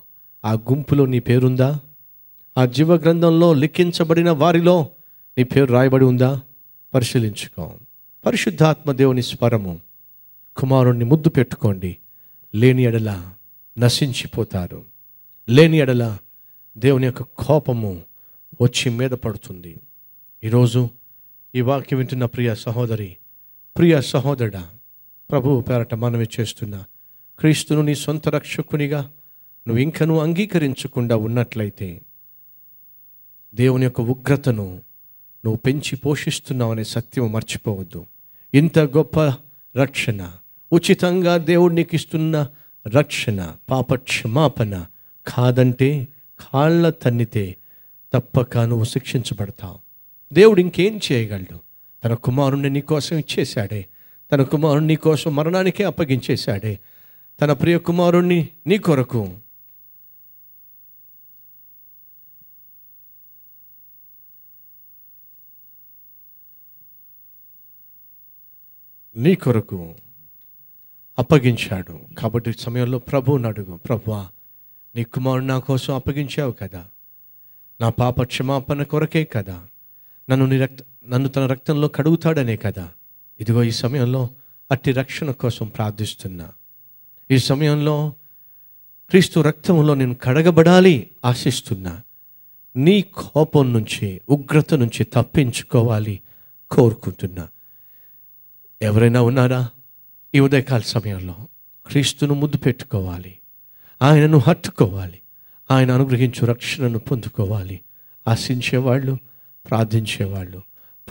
ఆ గుంపులో నీ పేరుందా? ఆ జీవ గ్రంథంలో లిఖించబడిన వారిలో నీ పేరు రాయబడి ఉందా? పరిశీలించుకో. పరిశుద్ధాత్మ దేవుని స్వరము. కుమారుణ్ణి ముద్దు పెట్టుకోండి. లేని ఎడల నశించిపోతారు. లేని ఎడల దేవుని యొక్క కోపము వచ్చి మీద పడుతుంది. ఈరోజు ఈ వాక్యం వింటున్న ప్రియ సహోదరి ప్రియ సహోదరుడా ప్రభువు పేరట మనవి చేస్తున్నా. క్రీస్తును నీ సొంత రక్షకునిగా నువ్వు ఇంకను అంగీకరించకుండా ఉన్నట్లయితే దేవుని యొక్క ఉగ్రతను నువ్వు పెంచి పోషిస్తున్నావు అనే సత్యం మర్చిపోవద్దు. ఇంత గొప్ప రక్షణ ఉచితంగా దేవుడు నీకు ఇస్తున్న రక్షణ పాప క్షమాపణ కాదంటే కాళ్ళ తన్నితే తప్పక నువ్వు శిక్షించబడతావు. దేవుడు ఇంకేం చేయగలడు? తన కుమారుణ్ణి నీకోసం ఇచ్చేశాడే. తన కుమారుణ్ణి నీ కోసం మరణానికే అప్పగించేశాడే. తన ప్రియ కుమారుణ్ణి నీ కొరకు. నీ కొరకు అప్పగించాడు. కాబట్టి సమయంలో ప్రభువుని అడుగు. ప్రభువా నీ కుమారుడు నా కోసం అప్పగించావు కదా. నా పాప క్షమాపణ కొరకే కదా. నన్ను నీ రక్త నన్ను తన రక్తంలో కడుగుతాడనే కదా. ఇదిగో ఈ సమయంలో అట్టి రక్షణ కోసం ప్రార్థిస్తున్నా. ఈ సమయంలో క్రీస్తు రక్తంలో నేను కడగబడాలి ఆశిస్తున్నా. నీ కోపం నుంచి ఉగ్రత నుంచి తప్పించుకోవాలి కోరుకుంటున్నా. ఎవరైనా ఉన్నారా? ఈ ఉదయకాల సమయంలో క్రీస్తును ముద్దు పెట్టుకోవాలి. ఆయనను హత్తుకోవాలి. ఆయన అనుగ్రహించు రక్షణను పొందుకోవాలి. ఆశించేవాళ్ళు ప్రార్థించేవాళ్ళు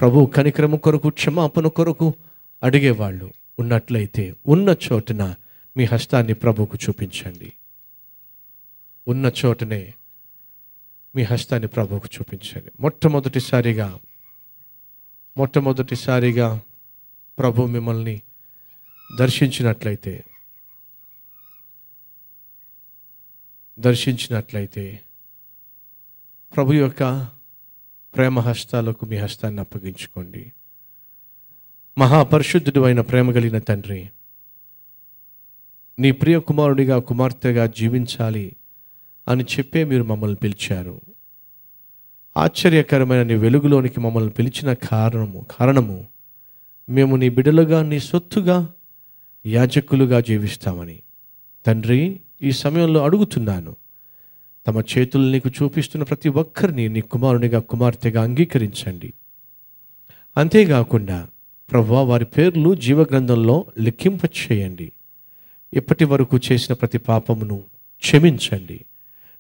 ప్రభు కనికరము కొరకు క్షమాపణ కొరకు అడిగేవాళ్ళు ఉన్నట్లయితే ఉన్న చోటున మీ హస్తాన్ని ప్రభుకు చూపించండి. ఉన్న చోటనే మీ హస్తాన్ని ప్రభువుకు చూపించండి. మొట్టమొదటిసారిగా మొట్టమొదటిసారిగా ప్రభు మిమ్మల్ని దర్శించినట్లయితే దర్శించినట్లయితే ప్రభు యొక్క ప్రేమ హస్తాలకు మీ హస్తాన్ని అప్పగించుకోండి. మహాపరిశుద్ధుడు అయిన ప్రేమ కలిగిన తండ్రి నీ ప్రియ కుమారుడిగా కుమార్తెగా జీవించాలి అని చెప్పే మీరు మమ్మల్ని పిలిచారు. ఆశ్చర్యకరమైన నీ వెలుగులోనికి మమ్మల్ని పిలిచిన కారణము కారణము మేము నీ బిడలుగా నీ సొత్తుగా యాజకులుగా జీవిస్తామని. తండ్రి ఈ సమయంలో అడుగుతున్నాను. తమ చేతులు నీకు చూపిస్తున్న ప్రతి ఒక్కరిని నీ కుమారునిగా కుమార్తెగా అంగీకరించండి. అంతేకాకుండా ప్రభా వారి పేర్లు జీవగ్రంథంలో లెక్కింప చేయండి ఇప్పటి వరకు చేసిన ప్రతి పాపమును క్షమించండి.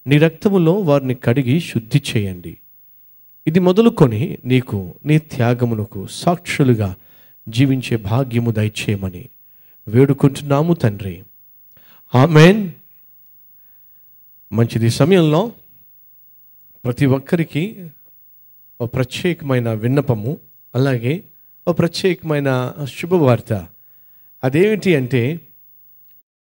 నీ రక్తములో వారిని కడిగి శుద్ధి చేయండి. ఇది మొదలుకొని నీకు నీ త్యాగమునకు సాక్షులుగా జీవించే భాగ్యము దయచేయమని వేడుకుంటున్నాము తండ్రి. ఆమెన్. మంచిది. సమయంలో ప్రతి ఒక్కరికి ఒక ప్రత్యేకమైన విన్నపము అలాగే ఒక ప్రత్యేకమైన శుభవార్త. అదేమిటి అంటే